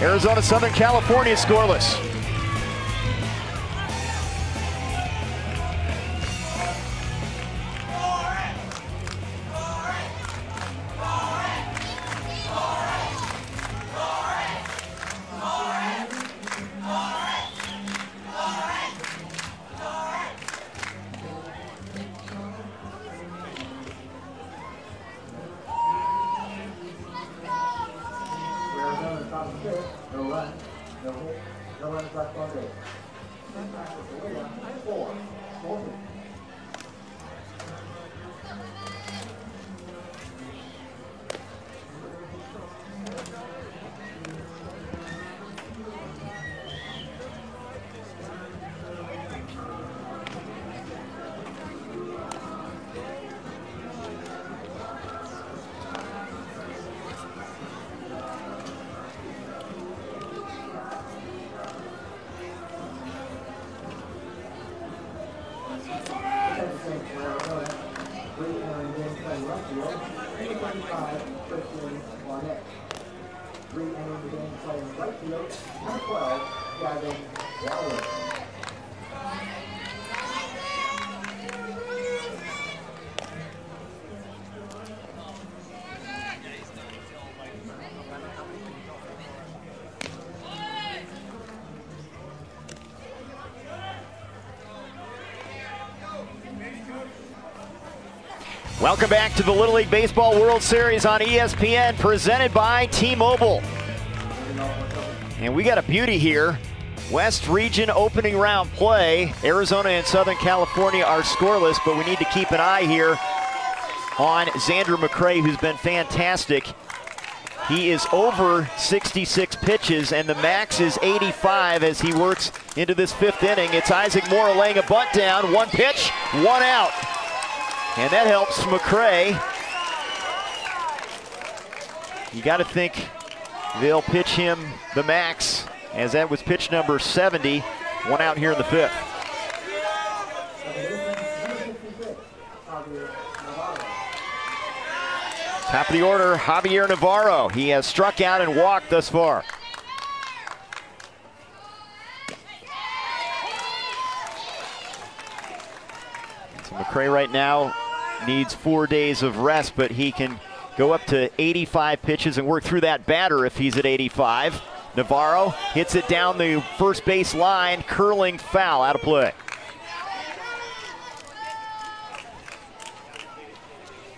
Arizona Southern California scoreless. Welcome back to the Little League Baseball World Series on ESPN, presented by T-Mobile. And we got a beauty here. West Region opening round play. Arizona and Southern California are scoreless, but we need to keep an eye here on Xander McCrae, who's been fantastic. He is over 66 pitches, and the max is 85 as he works into this fifth inning. It's Isaac Mora laying a bunt down. One pitch, one out. And that helps McCrae. You got to think they'll pitch him the max, as that was pitch number 70. One out here in the fifth. Top of the order, Javier Navarro. He has struck out and walked thus far. So McCrae right now needs four days of rest, but he can go up to 85 pitches and work through that batter if he's at 85. Navarro hits it down the first base line, curling foul out of play.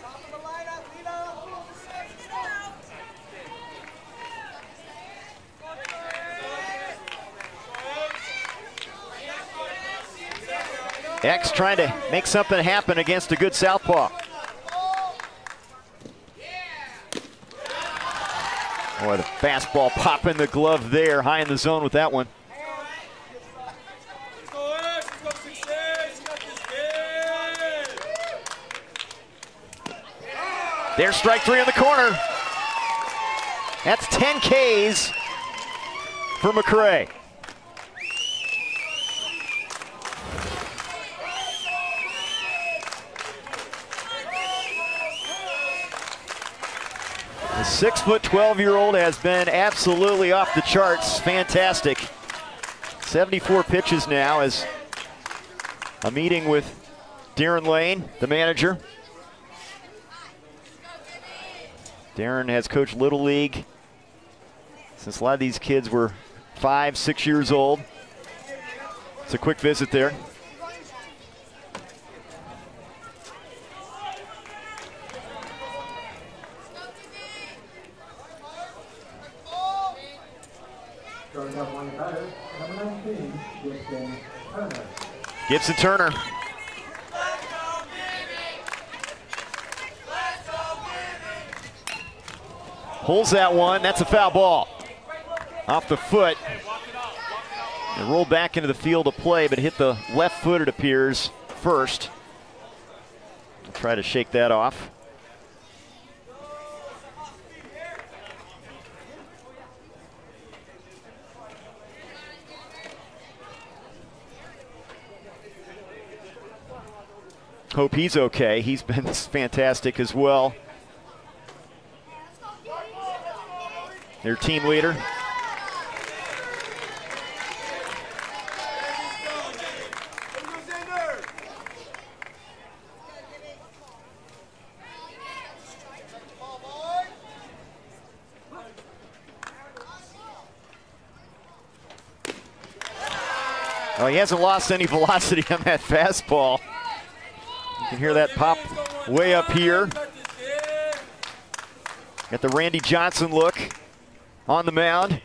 Top of the lineup, Lino. X trying to make something happen against a good southpaw. Boy, the fastball popping the glove there, high in the zone with that one. There's strike three in the corner. That's 10 Ks for McCrae. Six foot 12 year old has been absolutely off the charts. Fantastic. 74 pitches now as a meeting with Darren Lane, the manager. Darren has coached Little League since a lot of these kids were five, six years old. It's a quick visit there. Starting up on the batter, number 19, Gibson Turner. Gibson Turner. Holds that one. That's a foul ball. Off the foot. And rolled back into the field of play, but hit the left foot, it appears, first. Try to shake that off. Hope he's okay. He's been fantastic as well. Their team leader. Oh, he hasn't lost any velocity on that fastball. You can hear that pop way up here. Got the Randy Johnson look on the mound.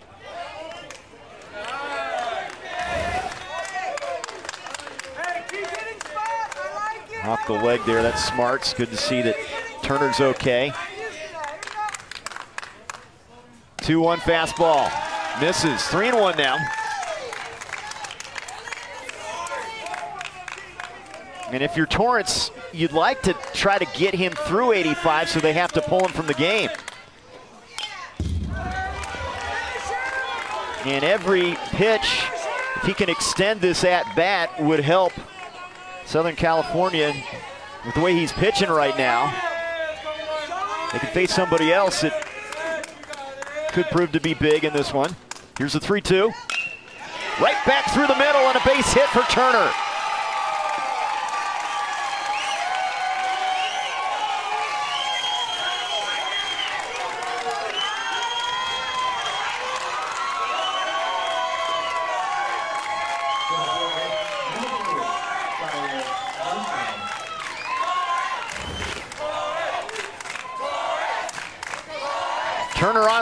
Off the leg there, that's smart. It's good to see that Turner's okay. 2-1 fastball. Misses. 3 and 1 now. And if you're Torrance, you'd like to try to get him through 85 so they have to pull him from the game. And every pitch, if he can extend this at bat, would help Southern California with the way he's pitching right now. They could face somebody else that could prove to be big in this one. Here's a 3 2. Right back through the middle and a base hit for Turner.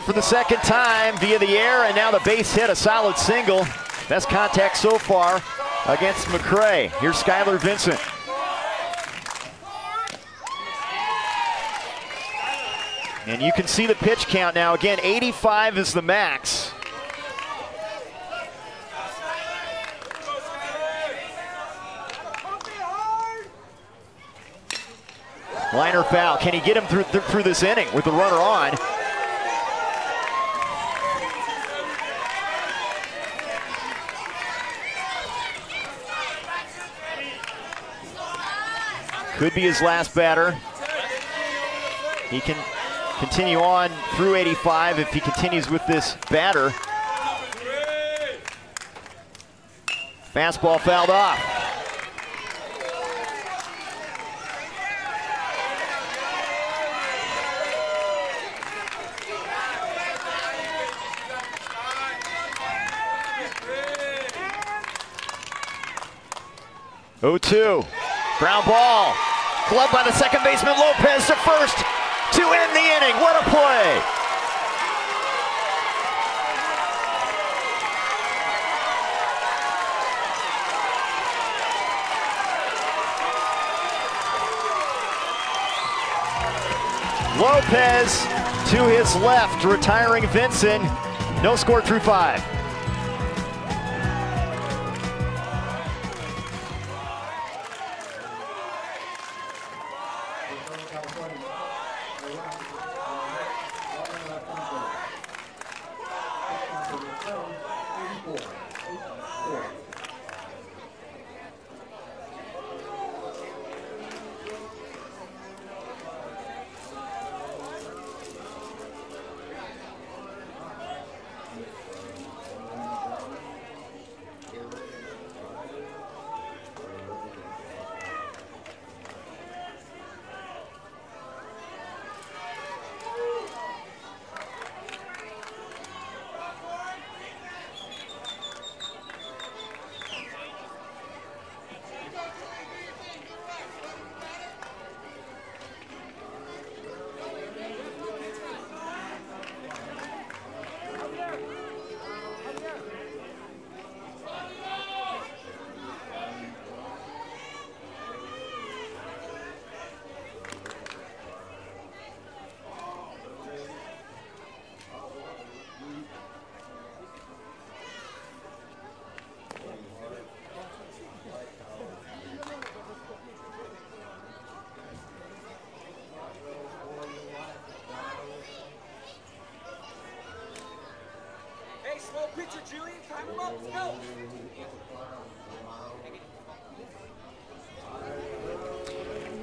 For the second time via the air, and now the base hit, a solid single. Best contact so far against McCrae. Here's Skylar Vincent. And you can see the pitch count now. Again, 85 is the max. Liner foul. Can he get him through, th through this inning with the runner on? Could be his last batter. He can continue on through 85 if he continues with this batter. Fastball fouled off. Oh two. Ground ball. Glove by the second baseman Lopez to first to end the inning. What a play. Lopez to his left, retiring Vincent. No score through five.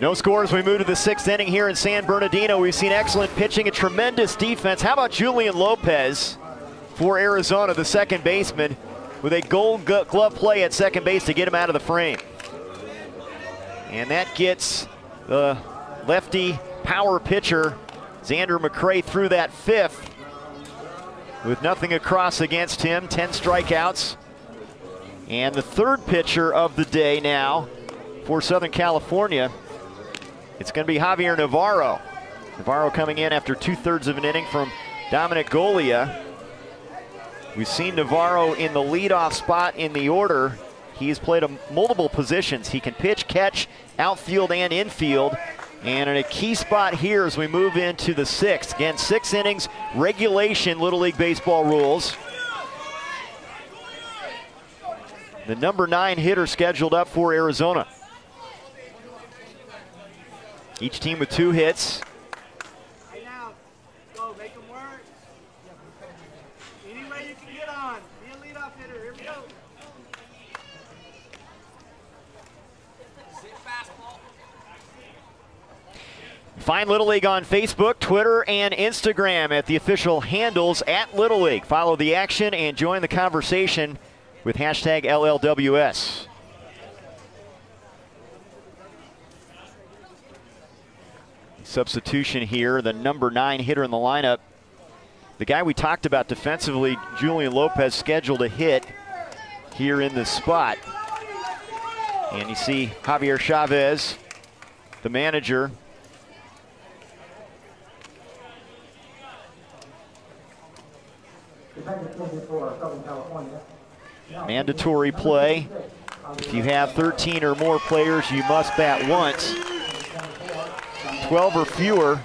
No scores. We move to the sixth inning here in San Bernardino. We've seen excellent pitching a tremendous defense. How about Julian Lopez for Arizona, the second baseman, with a gold glove play at second base to get him out of the frame. And that gets the lefty power pitcher, Xander McCrae, through that fifth with nothing across against him, 10 strikeouts. And the third pitcher of the day now for Southern California it's going to be Javier Navarro. Navarro coming in after two-thirds of an inning from Dominic Golia. We've seen Navarro in the leadoff spot in the order. He has played a, multiple positions. He can pitch, catch, outfield, and infield. And in a key spot here as we move into the sixth. Again, six innings, regulation, Little League Baseball rules. The number nine hitter scheduled up for Arizona. Each team with two hits. Right now, go, make them work. Any way you can get on. Be a leadoff hitter. Here we go. Find Little League on Facebook, Twitter, and Instagram at the official handles at Little League. Follow the action and join the conversation with hashtag LLWS. Substitution here, the number nine hitter in the lineup. The guy we talked about defensively, Julian Lopez, scheduled a hit here in this spot. And you see Javier Chavez, the manager. Mandatory play. If you have 13 or more players, you must bat once. 12 or fewer.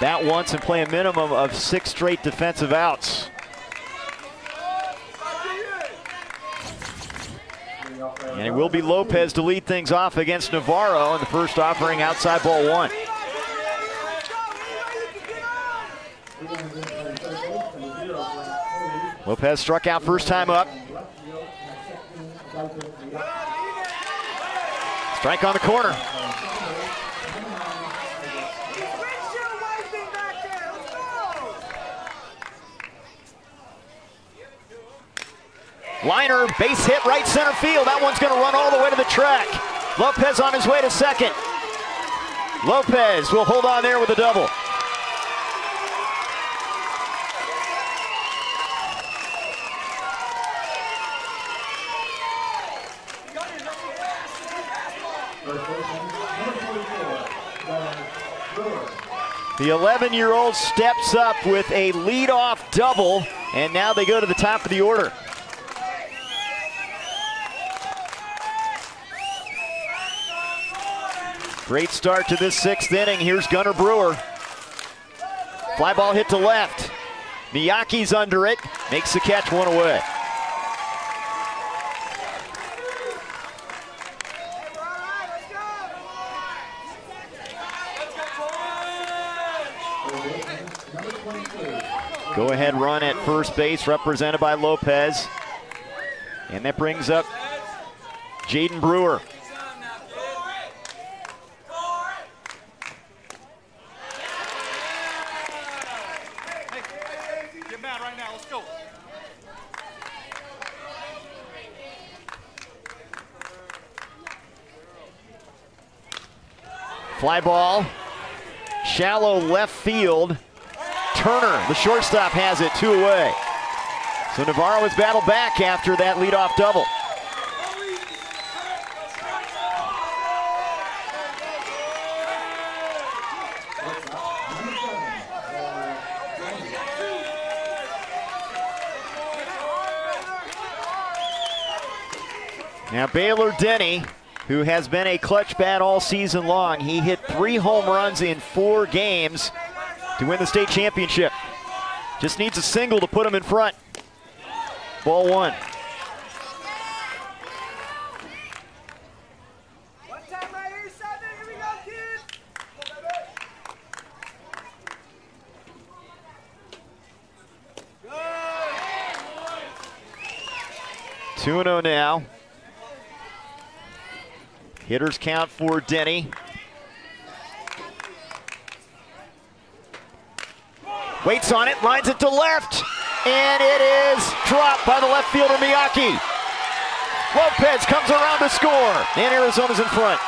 That once and play a minimum of six straight defensive outs. And it will be Lopez to lead things off against Navarro in the first offering outside ball one. Lopez struck out first time up. Strike on the corner. Liner, base hit right center field. That one's going to run all the way to the track. Lopez on his way to second. Lopez will hold on there with a double. The 11-year-old steps up with a leadoff double, and now they go to the top of the order. Great start to this sixth inning. Here's Gunnar Brewer. Fly ball hit to left. Miyake's under it. Makes the catch one away. Go ahead run at first base represented by Lopez. And that brings up Jaden Brewer. Fly ball, shallow left field. Turner, the shortstop, has it two away. So Navarro has battled back after that leadoff double. Now Baylor Denny who has been a clutch bat all season long. He hit three home runs in four games to win the state championship. Just needs a single to put him in front. Ball one. 2 and 0 now. Hitters count for Denny. Waits on it, lines it to left, and it is dropped by the left fielder Miyake. Lopez comes around to score, and Arizona's in front.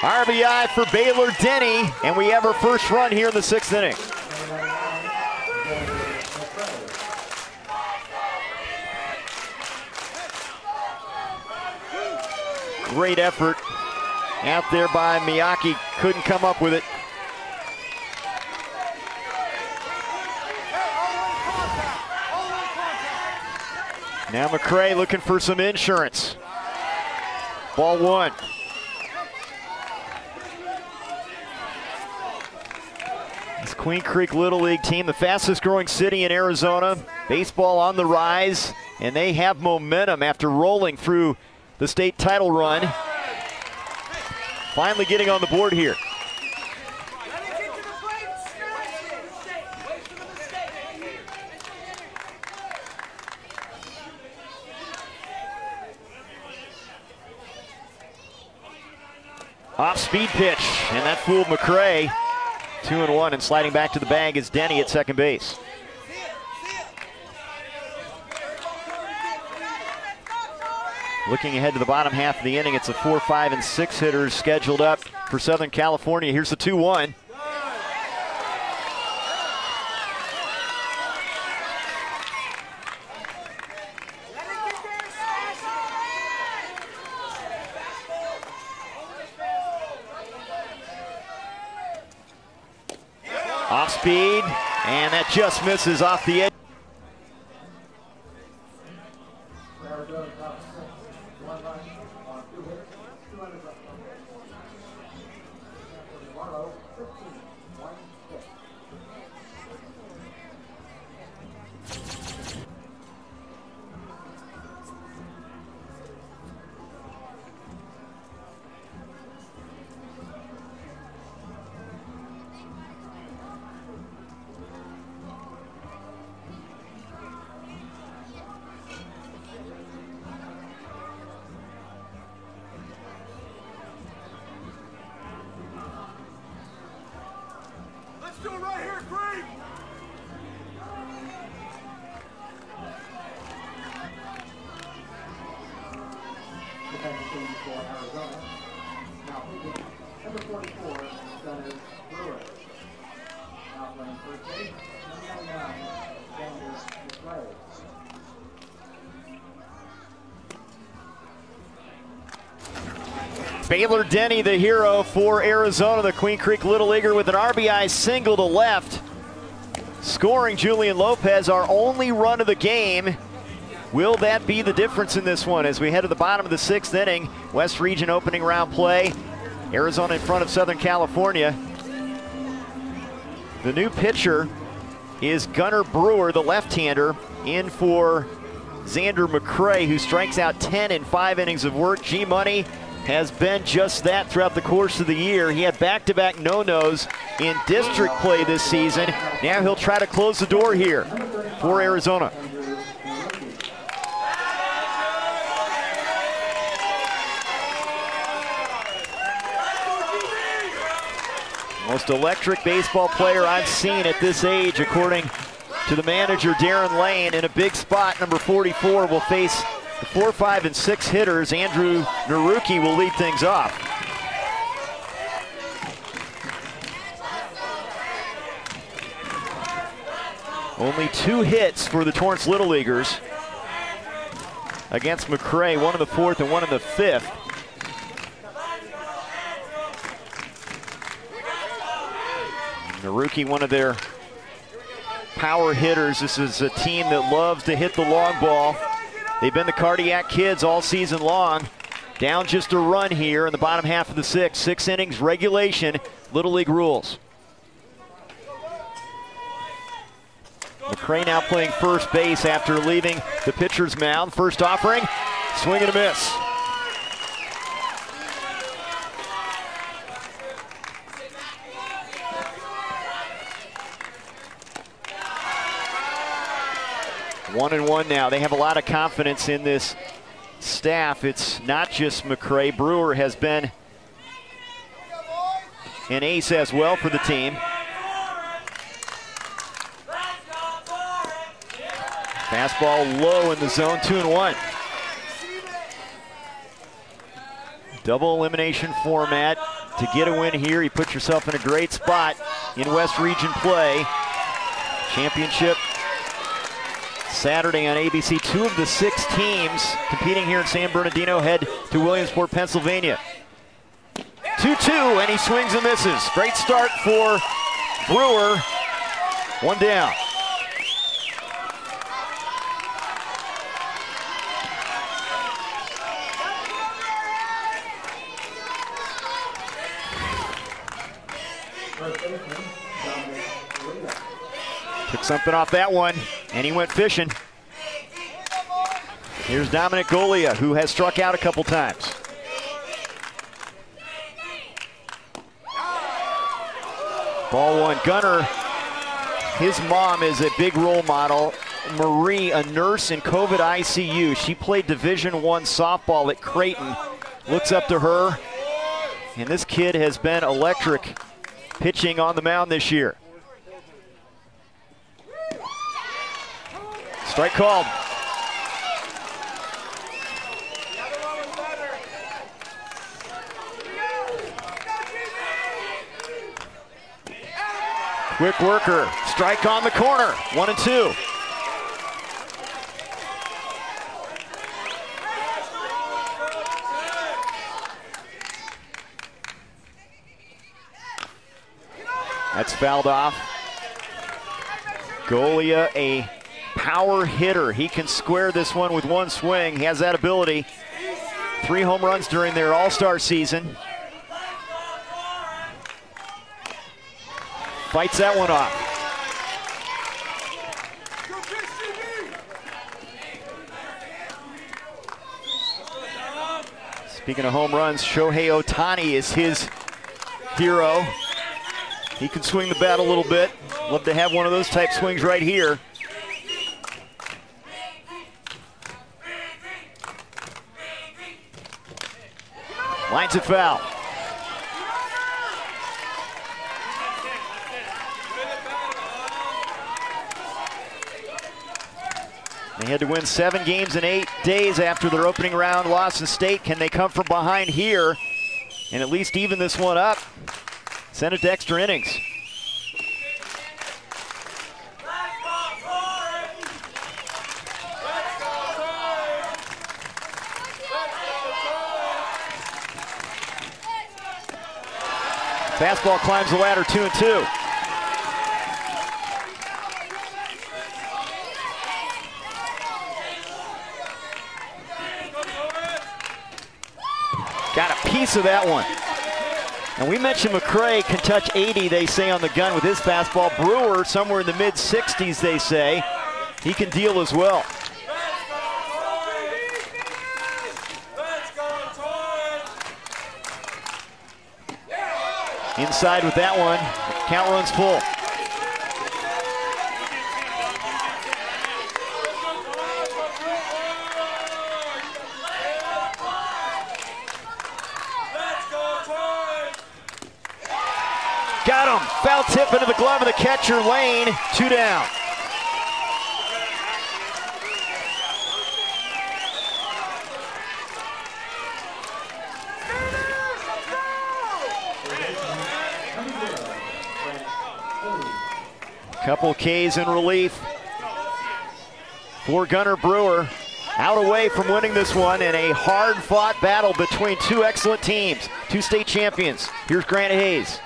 RBI for Baylor Denny, and we have our first run here in the sixth inning. Great effort out there by Miyake. Couldn't come up with it. Now McCrae looking for some insurance. Ball one. This Queen Creek Little League team, the fastest growing city in Arizona. Baseball on the rise, and they have momentum after rolling through the state title run. Finally getting on the board here. Off speed pitch, and that fooled McCrae. Two and one, and sliding back to the bag is Denny at second base. Looking ahead to the bottom half of the inning, it's a four, five, and six hitters scheduled up for Southern California. Here's the 2 1. Off speed, and that just misses off the edge. Let's do it right Baylor Denny, the hero for Arizona, the Queen Creek Little Leaguer with an RBI single to left. Scoring Julian Lopez, our only run of the game. Will that be the difference in this one as we head to the bottom of the sixth inning? West Region opening round play. Arizona in front of Southern California. The new pitcher is Gunnar Brewer, the left-hander, in for Xander McCrae, who strikes out 10 in five innings of work. G Money has been just that throughout the course of the year. He had back-to-back no-nos in district play this season. Now he'll try to close the door here for Arizona. Most electric baseball player I've seen at this age, according to the manager Darren Lane. In a big spot, number 44 will face four, five, and six hitters. Andrew Naruki will lead things off. Only two hits for the Torrance Little Leaguers against McCrae, one in the fourth and one in the fifth. Naruki, one of their power hitters. This is a team that loves to hit the long ball. They've been the cardiac kids all season long. Down just a run here in the bottom half of the sixth. Six innings regulation, Little League rules. McCrae now playing first base after leaving the pitcher's mound. First offering, swing and a miss. One and one now. They have a lot of confidence in this staff. It's not just McCrae. Brewer has been an ace as well for the team. Fastball low in the zone, two and one. Double elimination format. To get a win here, you put yourself in a great spot in West Region play. Championship Saturday on ABC. Two of the six teams competing here in San Bernardino head to Williamsport, Pennsylvania. 2-2, and he swings and misses. Great start for Brewer. One down. Took something off that one, and he went fishing. Here's Dominic Golia, who has struck out a couple times. Ball one, Gunnar. His mom is a big role model. Marie, a nurse in COVID ICU. She played Division One softball at Creighton. Looks up to her. And this kid has been electric pitching on the mound this year. Strike called. Quick worker, strike on the corner, one and two. That's fouled off. Golia, a power hitter. He can square this one with one swing. He has that ability. Three home runs during their All-Star season. Fights that one off. Speaking of home runs, Shohei Ohtani is his hero. He can swing the bat a little bit. Love to have one of those type swings right here. Lines it foul. They had to win seven games in eight days after their opening round loss in state. Can they come from behind here and at least even this one up? Send it to extra innings. Fastball climbs the ladder, two and two. Got a piece of that one. And we mentioned McCrae can touch 80, they say, on the gun with his fastball. Brewer, somewhere in the mid 60s, they say. He can deal as well. Inside with that one. Count runs full. Got him. Foul tip into the glove of the catcher, Lane. Two down. Couple Ks in relief for Gunnar Brewer. Out away from winning this one in a hard fought battle between two excellent teams, two state champions. Here's Grant Hayes.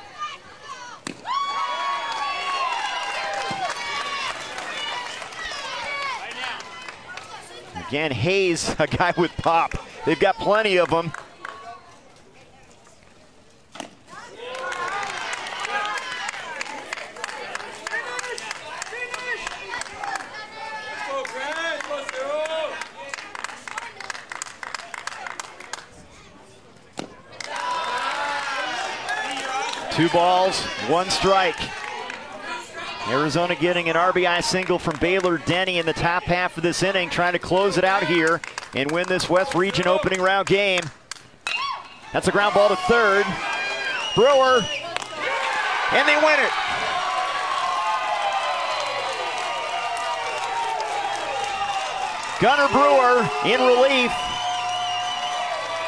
Again, Hayes, a guy with pop. They've got plenty of them. Two balls, one strike. Arizona getting an RBI single from Baylor Denny in the top half of this inning, trying to close it out here and win this West Region opening round game. That's a ground ball to third. Brewer, and they win it. Gunnar Brewer in relief.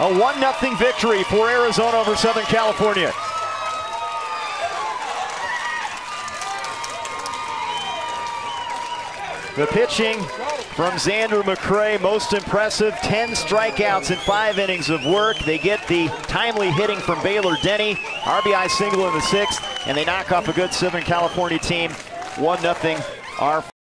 A 1-0 victory for Arizona over Southern California. The pitching from Xander McCrae, most impressive. 10 strikeouts in five innings of work. They get the timely hitting from Baylor Denny. RBI single in the sixth, and they knock off a good Southern California team. 1-0 our